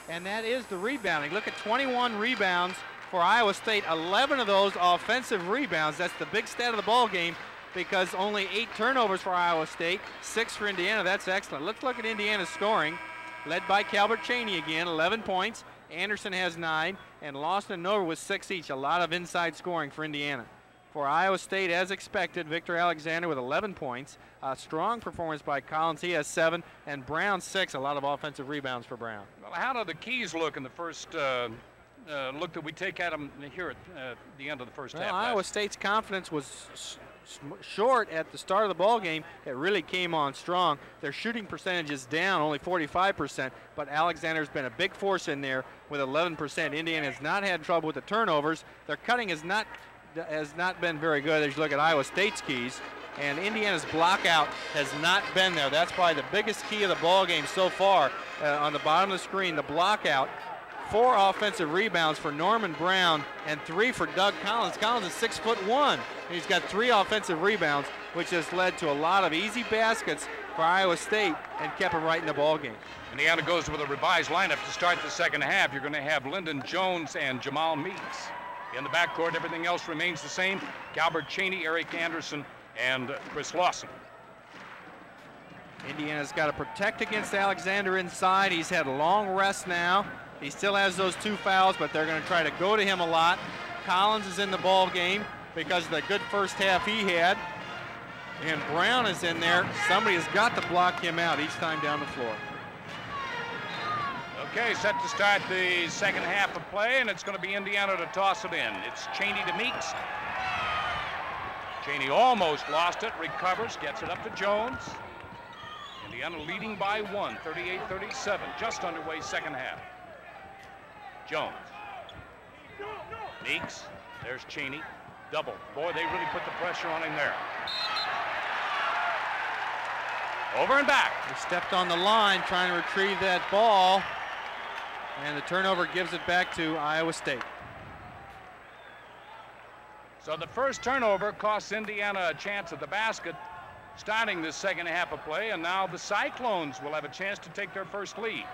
[SPEAKER 3] and that is the rebounding. Look at 21 rebounds for Iowa State, 11 of those offensive rebounds. That's the big stat of the ball game because only eight turnovers for Iowa State, six for Indiana. That's excellent. Let's look at Indiana's scoring, led by Calbert Cheaney again, 11 points. Anderson has nine, and Lawson and Nover with six each. A lot of inside scoring for Indiana for Iowa State as expected. Victor Alexander with 11 points. A strong performance by Collins. He has seven, and Brown six. A lot of offensive rebounds for Brown.
[SPEAKER 2] Well, how do the keys look in the first uh, uh, look that we take at them here at uh, the end of the first
[SPEAKER 3] well,
[SPEAKER 2] half?
[SPEAKER 3] Iowa State's confidence was short at the start of the ball game. It really came on strong. Their shooting percentage is down, only 45%, but Alexander's been a big force in there with 11%. Indiana has not had trouble with the turnovers. Their cutting has not has not been very good as you look at Iowa State's keys. And Indiana's blockout has not been there. That's probably the biggest key of the ball game so far. Uh, on the bottom of the screen, the blockout. Four offensive rebounds for Norman Brown and three for Doug Collins. Collins is six foot one. and He's got three offensive rebounds, which has led to a lot of easy baskets for Iowa State and kept them right in the ball game.
[SPEAKER 2] Indiana goes with a revised lineup to start the second half. You're going to have Lyndon Jones and Jamal Meeks. In the backcourt, everything else remains the same. Calbert Cheaney, Eric Anderson, and Chris Lawson.
[SPEAKER 3] Indiana's got to protect against Alexander inside. He's had a long rest now. He still has those two fouls, but they're going to try to go to him a lot. Collins is in the ball game because of the good first half he had. And Brown is in there. Somebody has got to block him out each time down the floor.
[SPEAKER 2] Okay, set to start the second half of play, and it's going to be Indiana to toss it in. It's Cheaney to Meeks. Cheaney almost lost it, recovers, gets it up to Jones. Indiana leading by one, 38-37, just underway second half. Jones. Meeks, there's Cheaney. double. Boy, they really put the pressure on him there. Over and back.
[SPEAKER 3] He stepped on the line trying to retrieve that ball. And the turnover gives it back to Iowa State.
[SPEAKER 2] So the first turnover costs Indiana a chance at the basket starting this second half of play, and now the Cyclones will have a chance to take their first lead.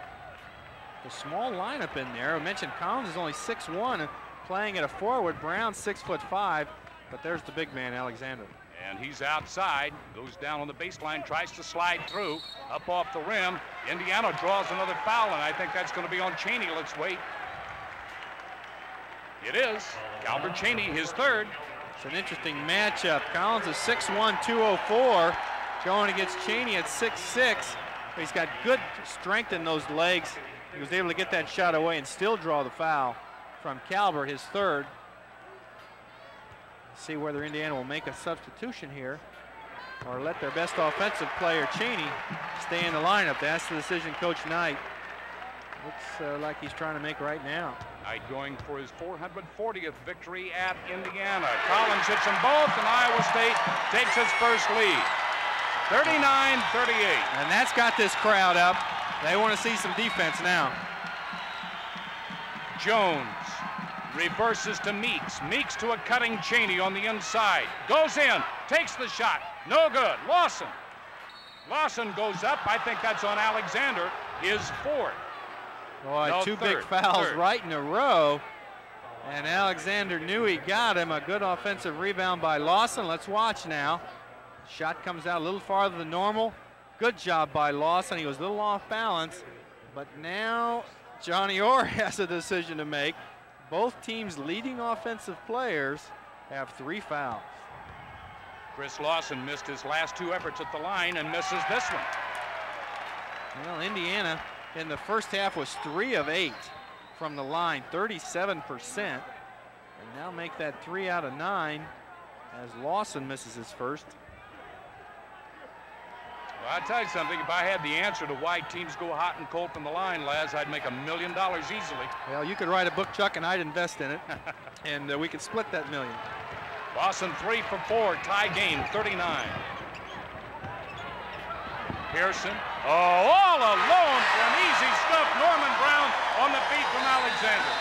[SPEAKER 3] The small lineup in there. I mentioned Collins is only 6'1", playing at a forward. Brown six foot five, but there's the big man, Alexander.
[SPEAKER 2] And he's outside, goes down on the baseline, tries to slide through, up off the rim. Indiana draws another foul, and I think that's going to be on Cheaney. Let's wait. It is. Calbert Cheaney, his third.
[SPEAKER 3] It's an interesting matchup. Collins is 6'1", 204, going against Cheaney at 6'6". He's got good strength in those legs. He was able to get that shot away and still draw the foul from Calbert, his third. See whether Indiana will make a substitution here or let their best offensive player, Cheaney, stay in the lineup. That's the decision Coach Knight looks uh, like he's trying to make right now.
[SPEAKER 2] Knight going for his 440th victory at Indiana. Collins hits them both, and Iowa State takes its first lead. 39-38.
[SPEAKER 3] And that's got this crowd up. They want to see some defense now.
[SPEAKER 2] Jones reverses to Meeks. Meeks to a cutting Cheaney on the inside. Goes in, takes the shot. No good. Lawson. Lawson goes up. I think that's on Alexander, his fourth.
[SPEAKER 3] Boy,
[SPEAKER 2] no,
[SPEAKER 3] two
[SPEAKER 2] third,
[SPEAKER 3] big fouls
[SPEAKER 2] third.
[SPEAKER 3] right in a row. And Alexander knew he got him. A good offensive rebound by Lawson. Let's watch now. Shot comes out a little farther than normal. Good job by Lawson. He was a little off balance. But now Johnny Orr has a decision to make. Both teams' leading offensive players have three fouls.
[SPEAKER 2] Chris Lawson missed his last two efforts at the line and misses this one.
[SPEAKER 3] Well, Indiana in the first half was three of eight from the line, 37%. And now make that three out of nine as Lawson misses his first.
[SPEAKER 2] Well, I'll tell you something. If I had the answer to why teams go hot and cold from the line, Laz, I'd make a million dollars easily.
[SPEAKER 3] Well, you could write a book, Chuck, and I'd invest in it. and uh, we could split that million.
[SPEAKER 2] Lawson three for four, tie game, 39. Pearson, oh, all alone for an easy stuff. Norman Brown on the beat from Alexander.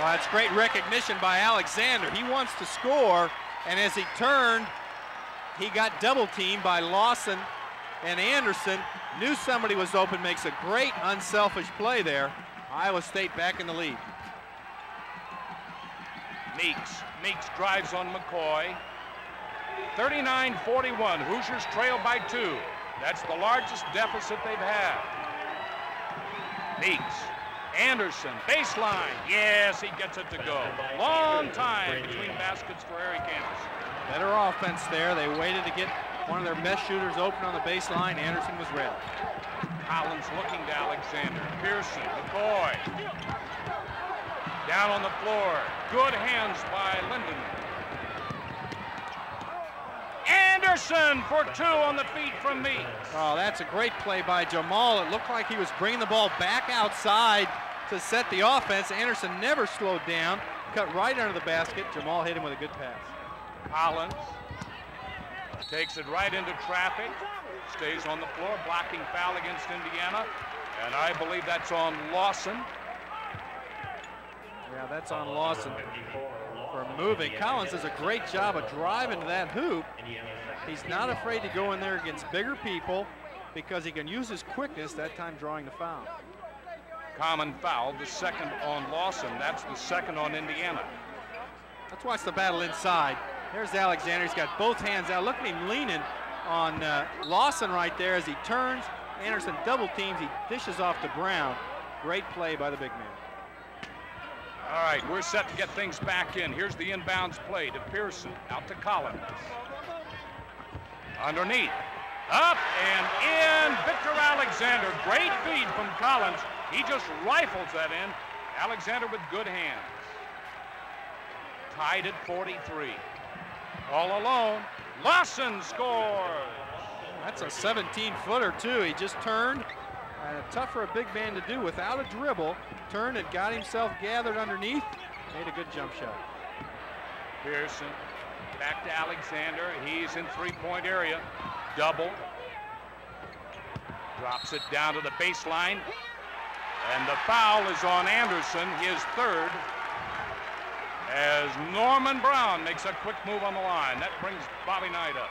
[SPEAKER 3] Well, that's great recognition by Alexander. He wants to score, and as he turned, he got double teamed by Lawson and Anderson. Knew somebody was open, makes a great unselfish play there. Iowa State back in the lead.
[SPEAKER 2] Meeks, Meeks drives on McCoy. 39-41, Hoosiers trail by two. That's the largest deficit they've had. Meeks, Anderson, baseline. Yes, he gets it to go. Long time between baskets for Eric Anderson.
[SPEAKER 3] Better offense there. They waited to get one of their best shooters open on the baseline. Anderson was ready.
[SPEAKER 2] Collins looking to Alexander. Pearson, McCoy. Down on the floor. Good hands by Lyndon. Anderson for two on the feet from me.
[SPEAKER 3] Oh, that's a great play by Jamal. It looked like he was bringing the ball back outside to set the offense. Anderson never slowed down, cut right under the basket. Jamal hit him with a good pass.
[SPEAKER 2] Collins takes it right into traffic, stays on the floor, blocking foul against Indiana, and I believe that's on Lawson.
[SPEAKER 3] Yeah, that's on Lawson for moving. Collins does a great job of driving to that hoop. He's not afraid to go in there against bigger people because he can use his quickness, that time drawing the foul.
[SPEAKER 2] Common foul, the second on Lawson. That's the second on Indiana.
[SPEAKER 3] Let's watch the battle inside. There's Alexander. He's got both hands out. Look at him leaning on uh, Lawson right there as he turns. Anderson double teams. He dishes off to Brown. Great play by the big man.
[SPEAKER 2] All right, we're set to get things back in. Here's the inbounds play to Pearson, out to Collins. Underneath, up and in, Victor Alexander. Great feed from Collins. He just rifles that in. Alexander with good hands. Tied at 43. All alone, Lawson scores.
[SPEAKER 3] That's a 17-footer, too. He just turned. Uh, tough for a big man to do without a dribble. Turned and got himself gathered underneath. Made a good jump shot.
[SPEAKER 2] Pearson back to Alexander. He's in three-point area. Double. Drops it down to the baseline. And the foul is on Anderson, his third. As Norman Brown makes a quick move on the line. That brings Bobby Knight up.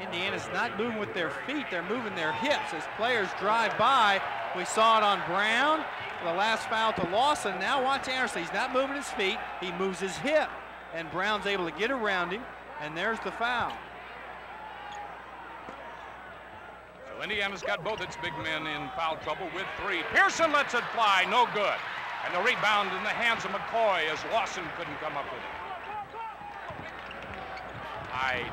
[SPEAKER 3] Indiana's not moving with their feet, they're moving their hips as players drive by. We saw it on Brown, the last foul to Lawson. Now watch Anderson. He's not moving his feet. He moves his hip. And Brown's able to get around him. And there's the foul.
[SPEAKER 2] So Indiana's got both its big men in foul trouble with three. Pearson lets it fly. No good. And the rebound in the hands of McCoy as Lawson couldn't come up with it. I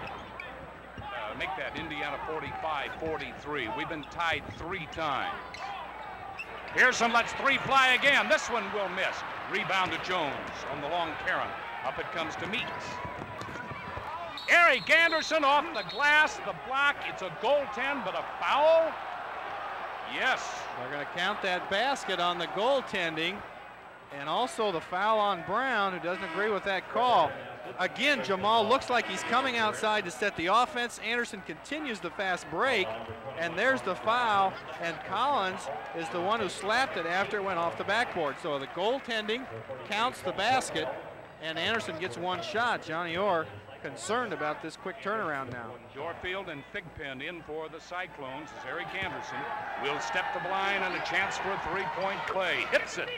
[SPEAKER 2] uh, make that Indiana 45-43. We've been tied three times. Pearson lets three fly again. This one will miss. Rebound to Jones on the long carom. Up it comes to Meeks. Eric Anderson off the glass, the block. It's a goaltend, but a foul? Yes.
[SPEAKER 3] They're going to count that basket on the goaltending and also the foul on Brown, who doesn't agree with that call. Again, Jamal looks like he's coming outside to set the offense. Anderson continues the fast break, and there's the foul, and Collins is the one who slapped it after it went off the backboard. So the goaltending counts the basket, and Anderson gets one shot. Johnny Orr concerned about this quick turnaround now.
[SPEAKER 2] Dorfield and Thigpen in for the Cyclones as Eric Anderson will step to blind and a chance for a three-point play. Hits it.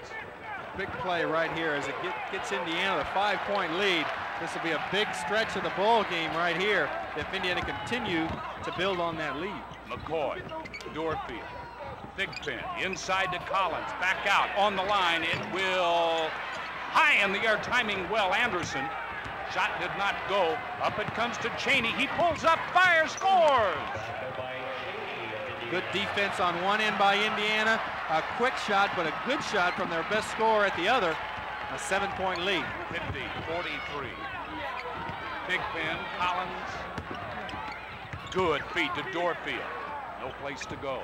[SPEAKER 3] Big play right here as it get, gets Indiana the five-point lead. This will be a big stretch of the ball game right here if Indiana continue to build on that lead.
[SPEAKER 2] McCoy, Dorfield, Thigpen inside to Collins, back out on the line. It will high in the air, timing well. Anderson Shot did not go. Up it comes to Cheaney. He pulls up, fire, scores.
[SPEAKER 3] Good defense on one end by Indiana. A quick shot, but a good shot from their best scorer at the other. A seven-point lead.
[SPEAKER 2] 50, 43. Big Pen, Collins. Good feed to Dorfield. No place to go.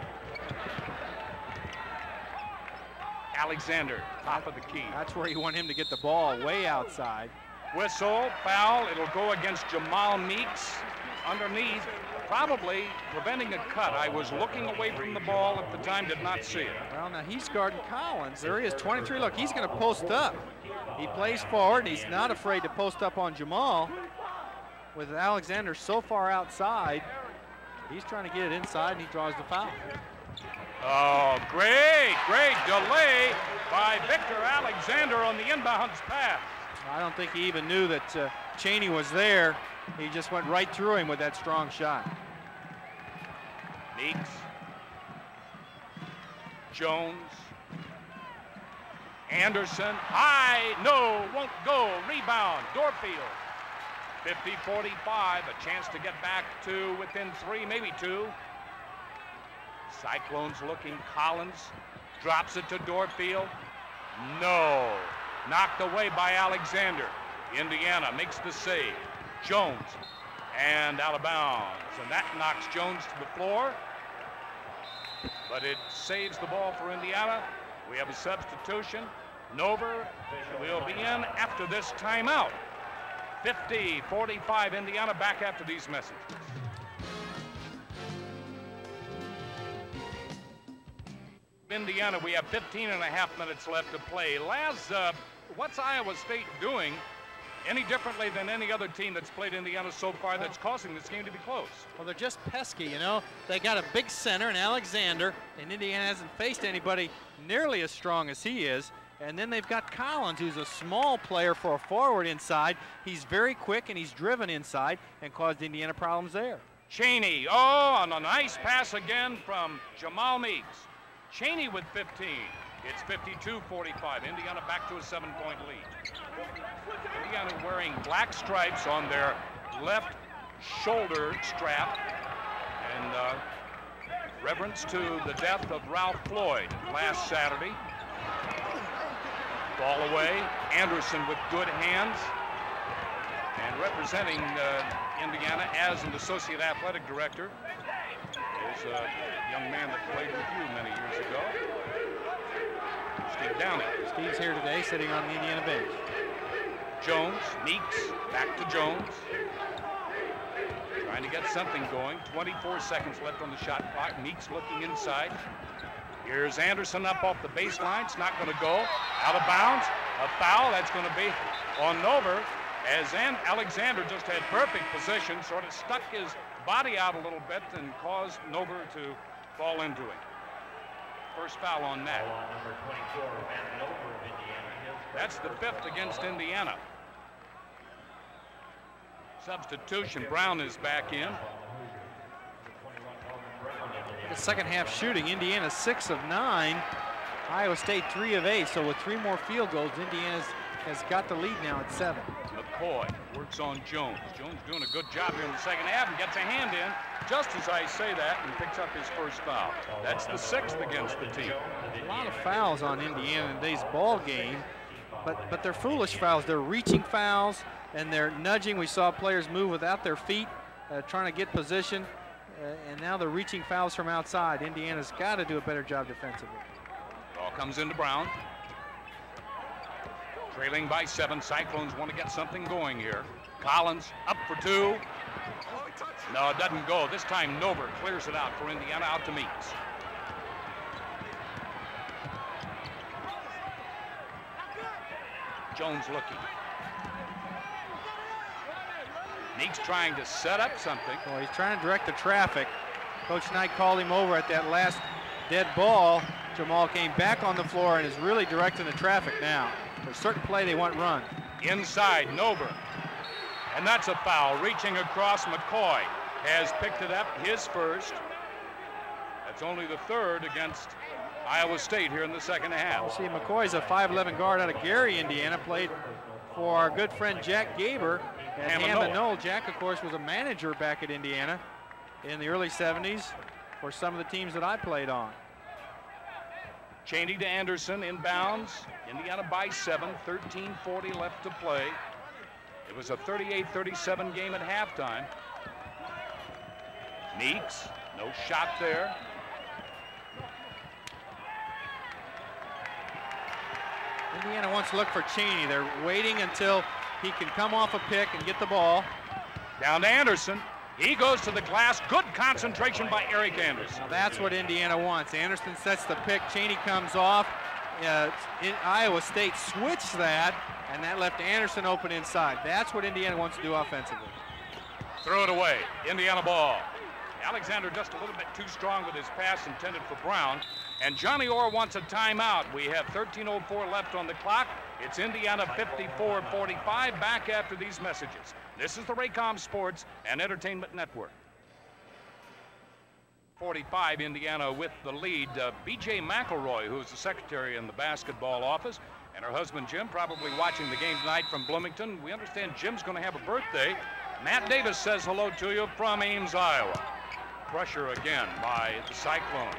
[SPEAKER 2] Alexander, top of the key.
[SPEAKER 3] That's where you want him to get the ball, way outside.
[SPEAKER 2] Whistle, foul. It'll go against Jamal Meeks underneath, probably preventing a cut. I was looking away from the ball at the time, did not see it.
[SPEAKER 3] Well, now he's guarding Collins. There he is, 23. Look, he's going to post up. He plays forward, and he's not afraid to post up on Jamal. With Alexander so far outside, he's trying to get it inside, and he draws the foul.
[SPEAKER 2] Oh, great, great delay by Victor Alexander on the inbounds pass.
[SPEAKER 3] I don't think he even knew that uh, Cheaney was there. He just went right through him with that strong shot.
[SPEAKER 2] Meeks. Jones. Anderson. High. No. Won't go. Rebound. Dorfield. 50-45. A chance to get back to within three, maybe two. Cyclones looking. Collins drops it to Dorfield. No. Knocked away by Alexander. Indiana makes the save. Jones and out of bounds. And that knocks Jones to the floor. But it saves the ball for Indiana. We have a substitution. Nover will be in after this timeout. 50-45 Indiana back after these messages. Indiana, we have 15 and a half minutes left to play. Laz, uh, what's Iowa State doing any differently than any other team that's played Indiana so far that's causing this game to be close?
[SPEAKER 3] Well, they're just pesky, you know. They got a big center in Alexander, and Indiana hasn't faced anybody nearly as strong as he is. And then they've got Collins, who's a small player for a forward inside. He's very quick and he's driven inside and caused Indiana problems there.
[SPEAKER 2] Cheaney, oh, on a nice pass again from Jamal Meeks. Cheaney with 15. It's 52-45. Indiana back to a seven-point lead. Indiana wearing black stripes on their left shoulder strap and uh, reverence to the death of Ralph Floyd last Saturday. Ball away. Anderson with good hands. And representing uh, Indiana as an associate athletic director is a young man that played with you many years ago. Steve Downing.
[SPEAKER 3] Steve's here today sitting on the Indiana bench.
[SPEAKER 2] Jones, Meeks, back to Jones. Trying to get something going. 24 seconds left on the shot clock. Meeks looking inside. Here's Anderson up off the baseline. It's not going to go. Out of bounds. A foul. That's going to be on Nover. As Alexander just had perfect position, sort of stuck his body out a little bit and caused Nover to fall into it. First foul on that. That's the fifth against Indiana. Substitution, Brown is back in.
[SPEAKER 3] The second half shooting, Indiana six of nine, Iowa State three of eight. So with three more field goals, Indiana has got the lead now at seven.
[SPEAKER 2] McCoy works on Jones. Jones doing a good job here in the second half and gets a hand in just as I say that and picks up his first foul. That's the sixth against the team.
[SPEAKER 3] A lot of fouls on Indiana in today's ball game, but but they're foolish fouls. They're reaching fouls and they're nudging. We saw players move without their feet, uh, trying to get position, uh, and now they're reaching fouls from outside. Indiana's got to do a better job defensively.
[SPEAKER 2] Ball comes into Brown. Trailing by seven, Cyclones want to get something going here. Collins up for two. No, it doesn't go. This time Nover clears it out for Indiana out to Meeks. Jones looking. Meeks trying to set up something.
[SPEAKER 3] Well, he's trying to direct the traffic. Coach Knight called him over at that last dead ball. Jamal came back on the floor and is really directing the traffic now. For a certain play, they want run.
[SPEAKER 2] Inside, Nover. And that's a foul. Reaching across, McCoy has picked it up, his first. That's only the third against Iowa State here in the second half.
[SPEAKER 3] See, McCoy's a 5'11 guard out of Gary, Indiana, played for our good friend Jack Gaber and Hammond Noll. Jack, of course, was a manager back at Indiana in the early 70s for some of the teams that I played on.
[SPEAKER 2] Cheaney to Anderson inbounds. Indiana by seven, 13.40 left to play. It was a 38-37 game at halftime. Meeks, no shot there.
[SPEAKER 3] Indiana wants to look for Cheaney. They're waiting until he can come off a pick and get the ball.
[SPEAKER 2] Down to Anderson. He goes to the glass. Good concentration by Eric Anderson.
[SPEAKER 3] Now that's what Indiana wants. Anderson sets the pick. Cheaney comes off. Uh, Iowa State switched that, and that left Anderson open inside. That's what Indiana wants to do offensively.
[SPEAKER 2] Throw it away. Indiana ball. Alexander just a little bit too strong with his pass intended for Brown. And Johnny Orr wants a timeout. We have 13.04 left on the clock. It's Indiana 54-45 back after these messages. This is the Raycom Sports and Entertainment Network. 45 Indiana with the lead. Uh, B.J. McElroy, who's the secretary in the basketball office, and her husband Jim probably watching the game tonight from Bloomington. We understand Jim's going to have a birthday. Matt Davis says hello to you from Ames, Iowa. Pressure again by the Cyclones.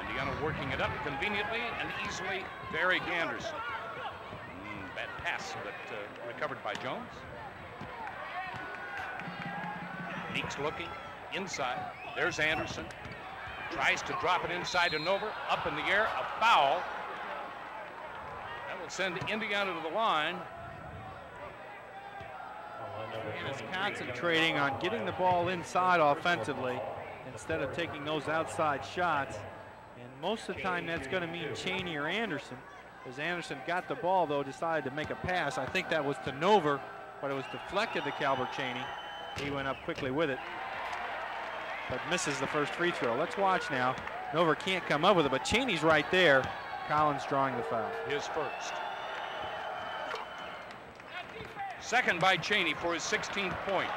[SPEAKER 2] Indiana working it up conveniently and easily. Barry Anderson. Mm, bad pass, but uh, recovered by Jones. Meeks looking inside. There's Anderson. Tries to drop it inside and over. Up in the air. A foul. That will send Indiana to the line.
[SPEAKER 3] And is concentrating on getting the ball inside offensively instead of taking those outside shots. And most of the time that's going to mean Cheaney or Anderson. As Anderson got the ball, though, decided to make a pass. I think that was to Nover, but it was deflected to Calbert Cheaney. He went up quickly with it, but misses the first free throw. Let's watch now. Nover can't come up with it, but Cheaney's right there. Collins drawing the foul.
[SPEAKER 2] His first. Second by Cheaney for his 16th point.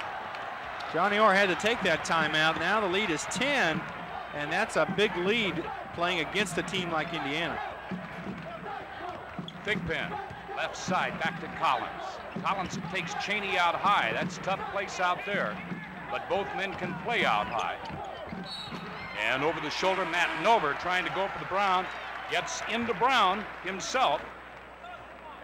[SPEAKER 3] Johnny Orr had to take that timeout. Now the lead is 10, and that's a big lead playing against a team like Indiana.
[SPEAKER 2] Thigpen, left side, back to Collins. Collins takes Cheaney out high. That's tough place out there, but both men can play out high. And over the shoulder, Matt Nover trying to go for the Brown. Gets into Brown himself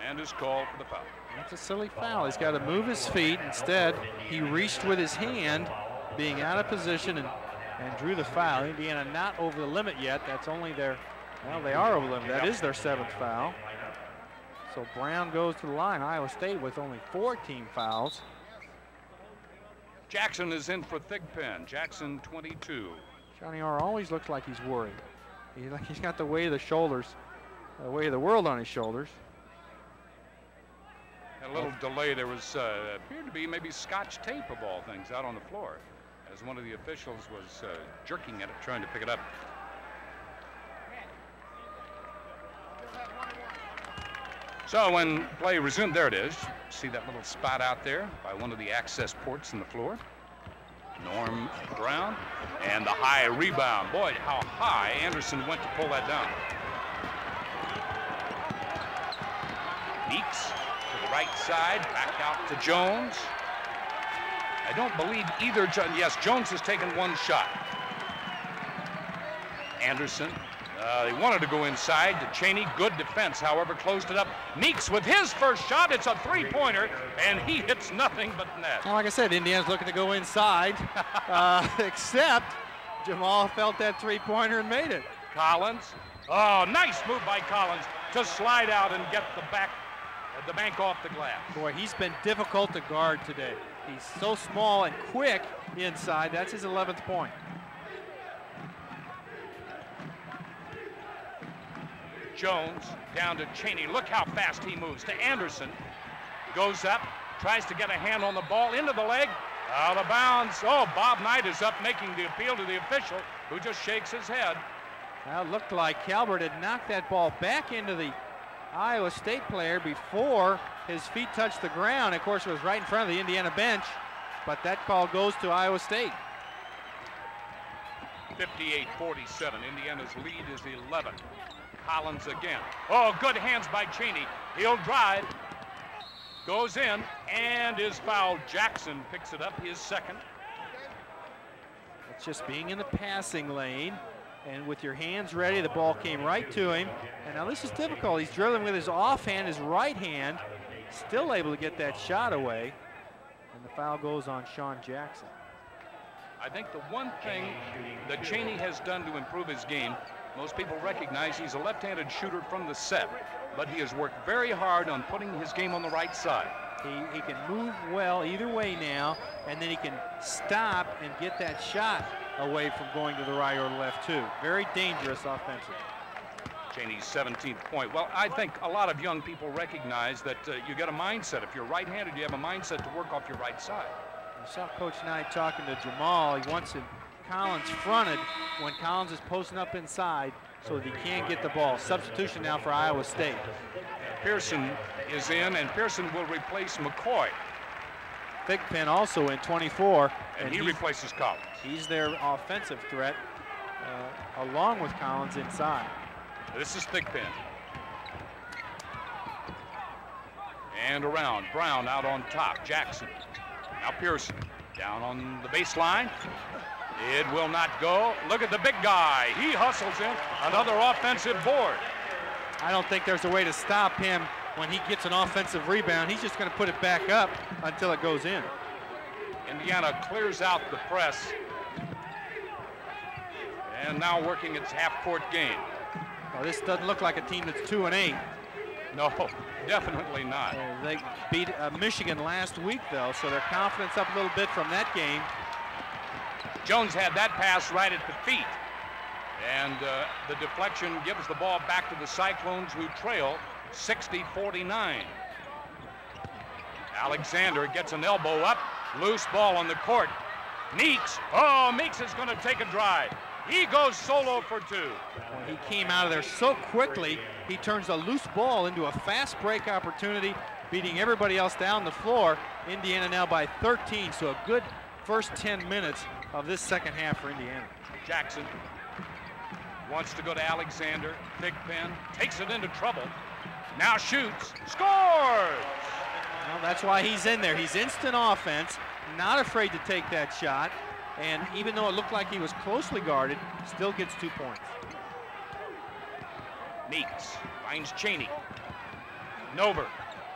[SPEAKER 2] and is called for the foul.
[SPEAKER 3] That's a silly foul. He's got to move his feet. Instead, he reached with his hand, being out of position, and, and drew the foul. Indiana not over the limit yet. That's only their, well, they are over the limit. That is their seventh foul. So Brown goes to the line. Iowa State with only four team fouls.
[SPEAKER 2] Jackson is in for thick Thigpen. Jackson 22.
[SPEAKER 3] Johnny Orr always looks like he's worried. He's like he's got the weight of the shoulders, the weight of the world on his shoulders.
[SPEAKER 2] A little delay. There was uh, appeared to be maybe scotch tape of all things out on the floor, as one of the officials was uh, jerking at it, trying to pick it up. So when play resumed, there it is. See that little spot out there by one of the access ports in the floor? Norm Brown and the high rebound. Boy, how high Anderson went to pull that down. Meeks to the right side, back out to Jones. I don't believe either. Yes, Jones has taken one shot. Anderson uh, he wanted to go inside to Cheaney. Good defense, however, closed it up. Meeks with his first shot. It's a three-pointer, and he hits nothing but net.
[SPEAKER 3] Well, like I said, Indiana's looking to go inside, uh, except Jamal felt that three-pointer and made it.
[SPEAKER 2] Collins. Oh, nice move by Collins to slide out and get the back, uh, the bank off the glass.
[SPEAKER 3] Boy, he's been difficult to guard today. He's so small and quick inside. That's his 11th point.
[SPEAKER 2] Jones down to Cheaney. Look how fast he moves to Anderson. Goes up, tries to get a hand on the ball into the leg. Out of bounds. Oh, Bob Knight is up making the appeal to the official, who just shakes his head.
[SPEAKER 3] Well, it looked like Calbert had knocked that ball back into the Iowa State player before his feet touched the ground. Of course, it was right in front of the Indiana bench, but that call goes to Iowa State.
[SPEAKER 2] 58-47. Indiana's lead is 11. Collins again. Oh, good hands by Cheaney. He'll drive. Goes in and is fouled. Jackson picks it up, his second.
[SPEAKER 3] It's just being in the passing lane and with your hands ready, the ball came right to him. And now this is difficult. He's dribbling with his offhand, his right hand, still able to get that shot away. And the foul goes on Sean Jackson.
[SPEAKER 2] I think the one thing that Cheaney has done to improve his game most people recognize he's a left-handed shooter from the set, but he has worked very hard on putting his game on the right side.
[SPEAKER 3] He, he can move well either way now, and then he can stop and get that shot away from going to the right or the left too. Very dangerous offensively.
[SPEAKER 2] Cheaney's 17th point. Well, I think a lot of young people recognize that uh, you get a mindset. If you're right-handed, you have a mindset to work off your right side.
[SPEAKER 3] I saw Coach Knight talking to Jamal. He wants him Collins fronted when Collins is posting up inside so that he can't get the ball. Substitution now for Iowa State.
[SPEAKER 2] Pearson is in, and Pearson will replace McCoy.
[SPEAKER 3] Thigpen also in 24.
[SPEAKER 2] And, and he replaces Collins.
[SPEAKER 3] He's their offensive threat uh, along with Collins inside.
[SPEAKER 2] This is Thigpen. And around. Brown out on top. Jackson. Now Pearson. Down on the baseline. It will not go. Look at the big guy. He hustles in. Another offensive board.
[SPEAKER 3] I don't think there's a way to stop him when he gets an offensive rebound. He's just going to put it back up until it goes in.
[SPEAKER 2] Indiana clears out the press. And now working its half-court game.
[SPEAKER 3] Well, this doesn't look like a team that's 2 and 8.
[SPEAKER 2] No, definitely not.
[SPEAKER 3] Uh, they beat uh, Michigan last week, though, so their confidence up a little bit from that game.
[SPEAKER 2] Jones had that pass right at the feet. And uh, the deflection gives the ball back to the Cyclones who trail 60-49. Alexander gets an elbow up. Loose ball on the court. Meeks. Oh, Meeks is going to take a drive. He goes solo for two.
[SPEAKER 3] He came out of there so quickly, he turns a loose ball into a fast break opportunity, beating everybody else down the floor. Indiana now by 13, so a good first 10 minutes of this second half for Indiana.
[SPEAKER 2] Jackson wants to go to Alexander. Thigpen takes it into trouble. Now shoots, scores!
[SPEAKER 3] Well, that's why he's in there. He's instant offense, not afraid to take that shot. And even though it looked like he was closely guarded, still gets two points.
[SPEAKER 2] Meeks finds Cheaney. Nover.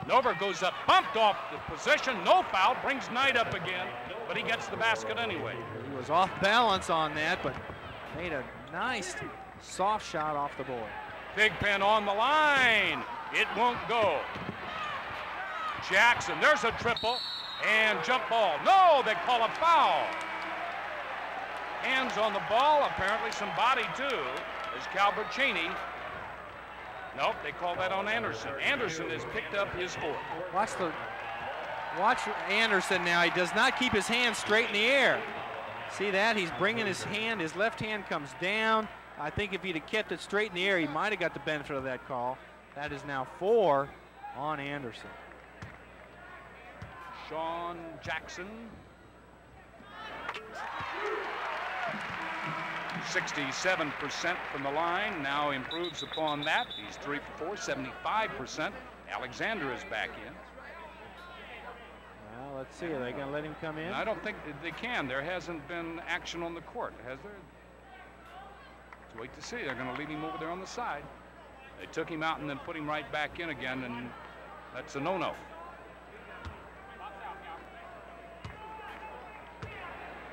[SPEAKER 2] Nover goes up, bumped off the possession, no foul, brings Knight up again, but he gets the basket anyway
[SPEAKER 3] was off balance on that, but made a nice soft shot off the board.
[SPEAKER 2] Thigpen on the line. It won't go. Jackson, there's a triple and jump ball. No, they call a foul. Hands on the ball, apparently some body too, is Calbert Cheaney. Nope, they call that on Anderson. Anderson has picked up his fourth.
[SPEAKER 3] Watch the watch Anderson now. He does not keep his hands straight in the air. See that? He's bringing his hand, his left hand comes down. I think if he'd have kept it straight in the air, he might have got the benefit of that call. That is now four on Anderson.
[SPEAKER 2] Sean Jackson. 67% from the line, now improves upon that. He's three for four, 75%. Alexander is back in.
[SPEAKER 3] Let's see. Are they going to let him come in?
[SPEAKER 2] I don't think they can. There hasn't been action on the court, has there? Let's wait to see. They're going to leave him over there on the side. They took him out and then put him right back in again, and that's a no-no.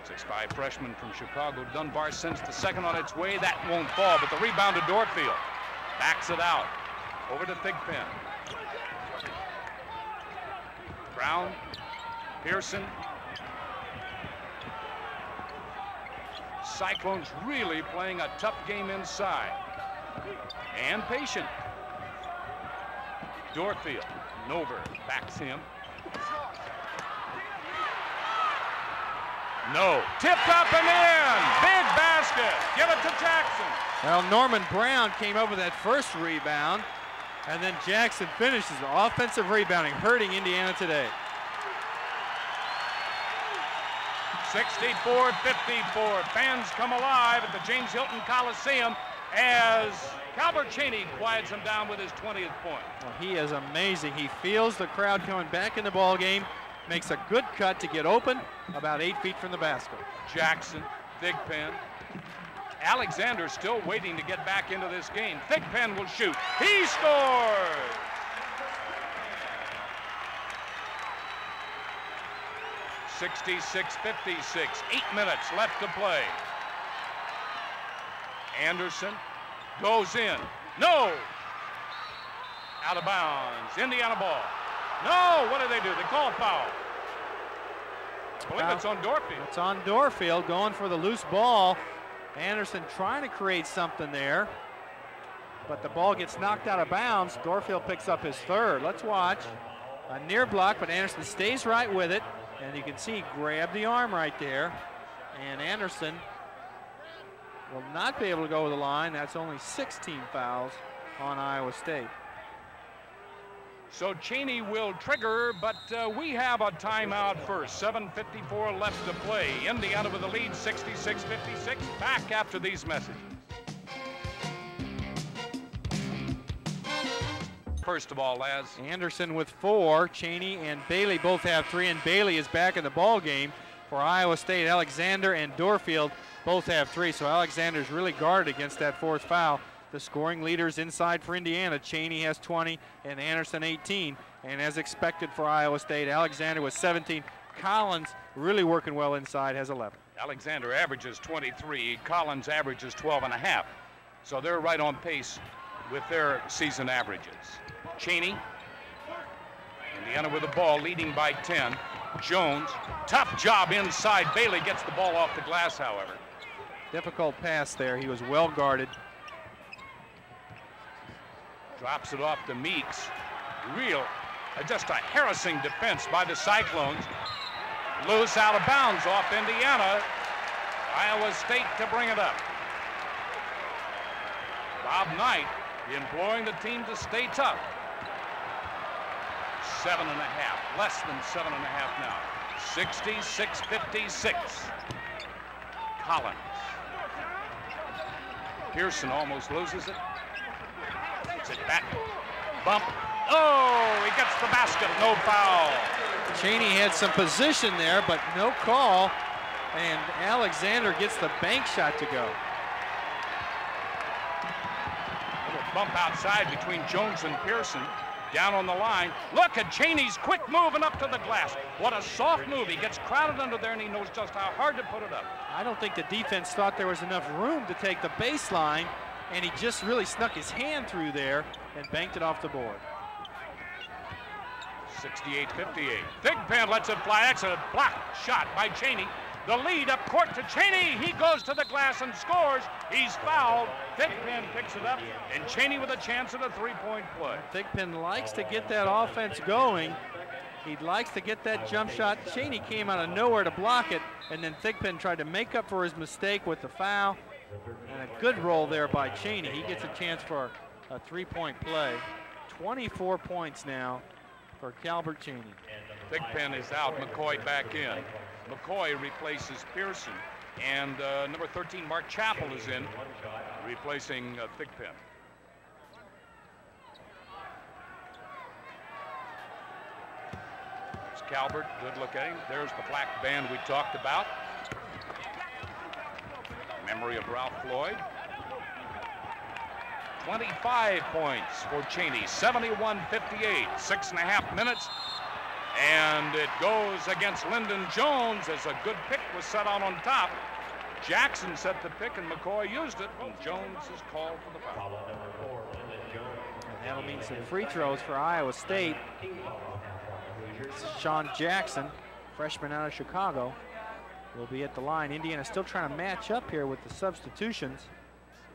[SPEAKER 2] Six-five freshman from Chicago. Dunbar sends the second on its way. That won't fall, but the rebound to Dorfield. Backs it out. Over to Thigpen. Brown. Pearson. Cyclones really playing a tough game inside. And patient. Dorfield. Nover backs him. No. Tipped up and in. Big basket. Give it to Jackson.
[SPEAKER 3] Well, Norman Brown came over that first rebound, and then Jackson finishes the offensive rebounding, hurting Indiana today.
[SPEAKER 2] 64-54. Fans come alive at the James Hilton Coliseum as Calbert Cheaney quiets him down with his 20th point.
[SPEAKER 3] Well, he is amazing. He feels the crowd coming back in the ball game, makes a good cut to get open about eight feet from the basket.
[SPEAKER 2] Jackson, Thigpen. Alexander still waiting to get back into this game. Thigpen will shoot. He scores! Sixty-six, fifty-six. Eight minutes left to play. Anderson goes in. No! Out of bounds. Indiana ball. No! What do they do? They call foul. I believe it's on Dorfield.
[SPEAKER 3] It's on Dorfield going for the loose ball. Anderson trying to create something there, but the ball gets knocked out of bounds. Dorfield picks up his third. Let's watch. A near block, but Anderson stays right with it. And you can see grab the arm right there. And Anderson will not be able to go to the line. That's only 16 fouls on Iowa State.
[SPEAKER 2] So Cheaney will trigger, but uh, we have a timeout first. 7.54 left to play. Indiana with the lead, 66-56. Back after these messages. First of all, as
[SPEAKER 3] Anderson with four. Cheaney and Bailey both have three, and Bailey is back in the ball game for Iowa State. Alexander and Dorfield both have three, so Alexander's really guarded against that fourth foul. The scoring leaders inside for Indiana. Cheaney has 20 and Anderson 18. And as expected for Iowa State, Alexander with 17. Collins really working well inside, has 11.
[SPEAKER 2] Alexander averages 23. Collins averages 12 and a half. So they're right on pace with their season averages. Cheaney, Indiana with the ball, leading by 10. Jones, tough job inside. Bailey gets the ball off the glass, however.
[SPEAKER 3] Difficult pass there. He was well guarded.
[SPEAKER 2] Drops it off to Meeks. Real, uh, just a harassing defense by the Cyclones. Loose out of bounds off Indiana. Iowa State to bring it up. Bob Knight imploring the team to stay tough. Seven and a half, less than seven and a half now. 66-56. Collins. Pearson almost loses it. Gets it back. Bump. Oh, he gets the basket. No foul.
[SPEAKER 3] Cheaney had some position there, but no call. And Alexander gets the bank shot to go.
[SPEAKER 2] Little bump outside between Jones and Pearson. Down on the line. Look at Cheaney's quick move and up to the glass. What a soft move. He gets crowded under there and he knows just how hard to put it up.
[SPEAKER 3] I don't think the defense thought there was enough room to take the baseline, and he just really snuck his hand through there and banked it off the board.
[SPEAKER 2] 68-58. Thigpen lets it fly. Excellent block shot by Cheaney. The lead up court to Cheaney. He goes to the glass and scores. He's fouled. Thigpen picks it up, and Cheaney with a chance at a three-point play.
[SPEAKER 3] Thigpen likes to get that offense going. He likes to get that jump shot. Cheaney came out of nowhere to block it, and then Thigpen tried to make up for his mistake with the foul. And a good roll there by Cheaney. He gets a chance for a three-point play. 24 points now for Calbert Cheaney.
[SPEAKER 2] Thigpen is out, McCoy back in. McCoy replaces Pearson, and uh, number 13, Mark Chappell, is in, replacing uh, Thigpen. There's Calbert, good look at him. There's the black band we talked about. Memory of Ralph Floyd. 25 points for Cheaney, 71-58, six and a half minutes. And it goes against Lyndon Jones as a good pick was set out on top. Jackson set the pick and McCoy used it, and Jones is called for the foul.
[SPEAKER 3] And that'll mean some free throws for Iowa State. Sean Jackson, freshman out of Chicago, will be at the line. Indiana still trying to match up here with the substitutions.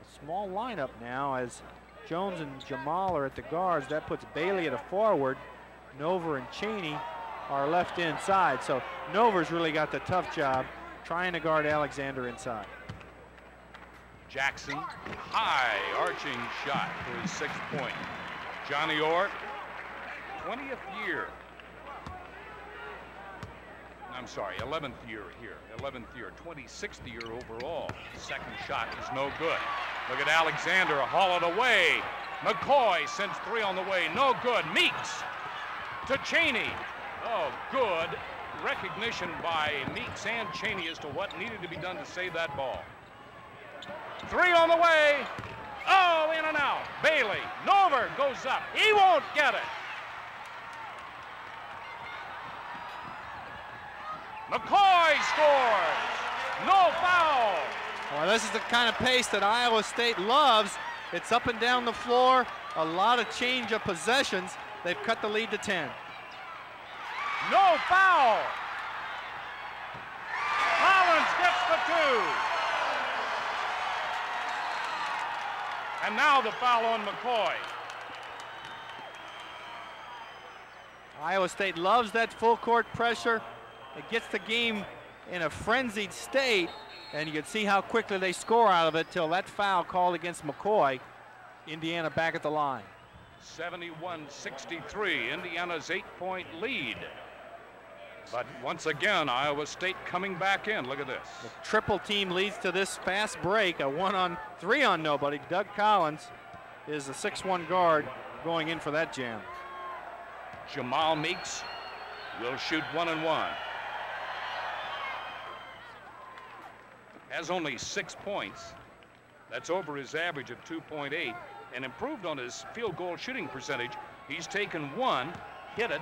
[SPEAKER 3] A small lineup now as Jones and Jamal are at the guards. That puts Bailey at a forward. Nover and Cheaney are left inside. So Nover's really got the tough job trying to guard Alexander inside.
[SPEAKER 2] Jackson, high arching shot for his sixth point. Johnny Orr, 20th year. I'm sorry, 11th year here, 11th year, 26th year overall. Second shot is no good. Look at Alexander, haul it away. McCoy sends three on the way, no good. Meeks to Cheaney. Oh, good recognition by Meeks and Cheaney as to what needed to be done to save that ball. Three on the way. Oh, in and out. Bailey. Nover goes up. He won't get it. McCoy scores. No foul.
[SPEAKER 3] Well, this is the kind of pace that Iowa State loves. It's up and down the floor, a lot of change of possessions. They've cut the lead to 10.
[SPEAKER 2] No foul. Collins gets the two. And now the foul on McCoy.
[SPEAKER 3] Iowa State loves that full court pressure. It gets the game in a frenzied state, and you can see how quickly they score out of it till that foul called against McCoy. Indiana back at the line.
[SPEAKER 2] 71-63, Indiana's eight-point lead. But once again, Iowa State coming back in. Look at this.
[SPEAKER 3] The triple team leads to this fast break, a one on three on nobody. Doug Collins is a 6-1 guard going in for that jam.
[SPEAKER 2] Jamal Meeks will shoot one and one. Has only six points. That's over his average of 2.8 and improved on his field goal shooting percentage. He's taken one, hit it.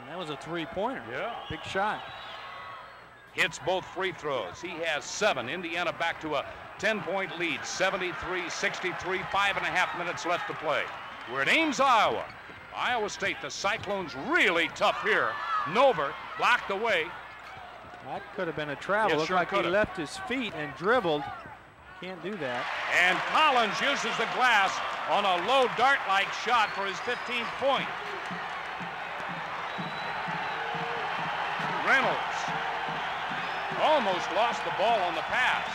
[SPEAKER 3] And that was a three-pointer.
[SPEAKER 2] Yeah.
[SPEAKER 3] Big shot.
[SPEAKER 2] Hits both free throws. He has seven. Indiana back to a 10-point lead, 73-63, five and a half minutes left to play. We're at Ames, Iowa. Iowa State, the Cyclones really tough here. Nover blocked away.
[SPEAKER 3] That could have been a travel. Looked
[SPEAKER 2] sure
[SPEAKER 3] like he
[SPEAKER 2] could've.
[SPEAKER 3] left his feet and dribbled. Can't do that.
[SPEAKER 2] And Collins uses the glass on a low dart-like shot for his 15th point. Reynolds almost lost the ball on the pass.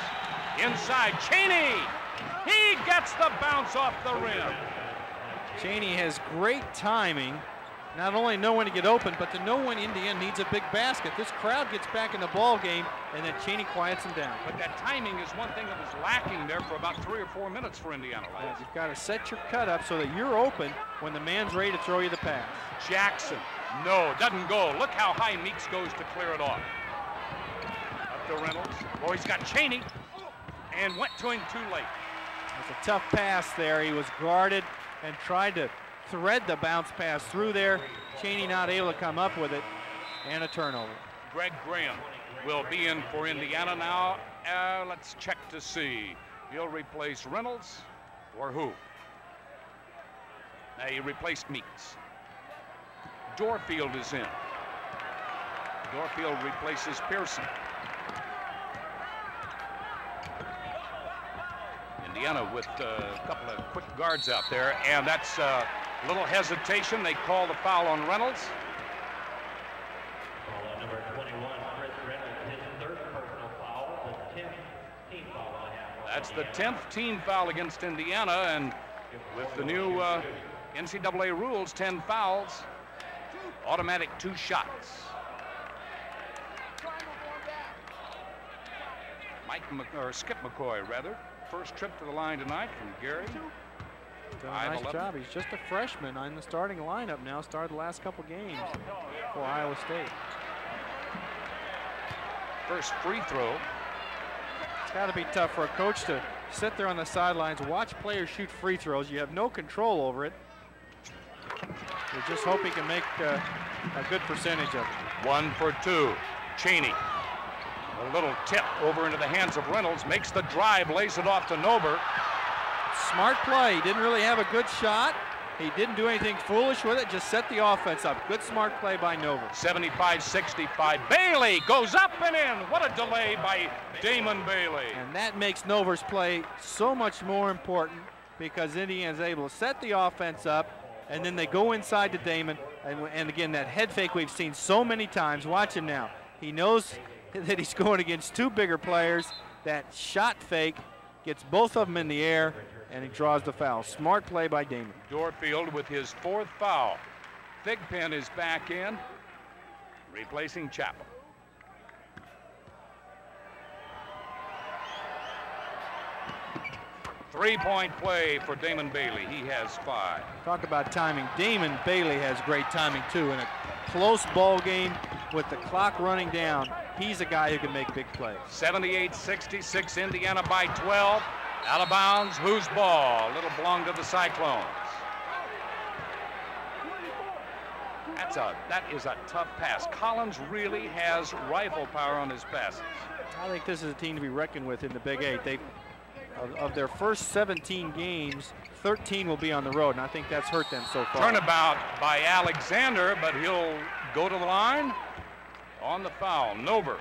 [SPEAKER 2] Inside, Cheaney. He gets the bounce off the rim.
[SPEAKER 3] Cheaney has great timing. Not only know when to get open, but to know when Indiana needs a big basket. This crowd gets back in the ball game, and then Cheaney quiets him down.
[SPEAKER 2] But that timing is one thing that was lacking there for about three or four minutes for Indiana last.
[SPEAKER 3] You've got to set your cut up so that you're open when the man's ready to throw you the pass.
[SPEAKER 2] Jackson, no, doesn't go. Look how high Meeks goes to clear it off. Up to Reynolds. Oh, he's got Cheaney and went to him too late.
[SPEAKER 3] It's a tough pass there. He was guarded and tried to thread the bounce pass through there. Cheaney not able to come up with it, and a turnover.
[SPEAKER 2] Greg Graham will be in for Indiana now. Uh, let's check to see. He'll replace Reynolds or who? Now he replaced Meeks. Dorfield is in. Dorfield replaces Pearson. Indiana with uh, a couple of quick guards out there, and that's uh, a little hesitation. They call the foul on Reynolds.
[SPEAKER 1] Call number 21, Chris Reynolds, his third personal foul, the 10th team foul on the half.
[SPEAKER 2] That's the 10th team foul against Indiana, and with the new uh, NCAA rules 10 fouls, automatic two shots. Mike Mc, or Skip McCoy, rather. First trip to the line tonight from Gary.
[SPEAKER 3] Done a nice job. He's just a freshman on the starting lineup now. Started the last couple games for Iowa State.
[SPEAKER 2] First free throw.
[SPEAKER 3] It's got to be tough for a coach to sit there on the sidelines, watch players shoot free throws. You have no control over it. You just hope he can make uh, a good percentage of it.
[SPEAKER 2] One for two. Cheaney. A little tip over into the hands of Reynolds. Makes the drive, lays it off to Nover.
[SPEAKER 3] Smart play. He didn't really have a good shot. He didn't do anything foolish with it, just set the offense up. Good smart play by Nover.
[SPEAKER 2] 75-65. Bailey goes up and in. What a delay by Damon Bailey.
[SPEAKER 3] And that makes Nover's play so much more important because Indiana's able to set the offense up and then they go inside to Damon. And, and again, that head fake we've seen so many times. Watch him now. He knows that he's going against two bigger players. That shot fake gets both of them in the air and he draws the foul. Smart play by Damon.
[SPEAKER 2] Dorfield with his fourth foul. Thigpen is back in, replacing Chappell. Three-point play for Damon Bailey. He has five.
[SPEAKER 3] Talk about timing. Damon Bailey has great timing too. In a close ball game with the clock running down, he's a guy who can make big plays.
[SPEAKER 2] 78-66, Indiana by 12. Out of bounds, whose ball? Little belong to the Cyclones. That's a that is a tough pass. Collins really has rifle power on his passes.
[SPEAKER 3] I think this is a team to be reckoned with in the Big Eight. They, of, of their first 17 games, 13 will be on the road, and I think that's hurt them so far.
[SPEAKER 2] Turnabout by Alexander, but he'll go to the line on the foul. Nover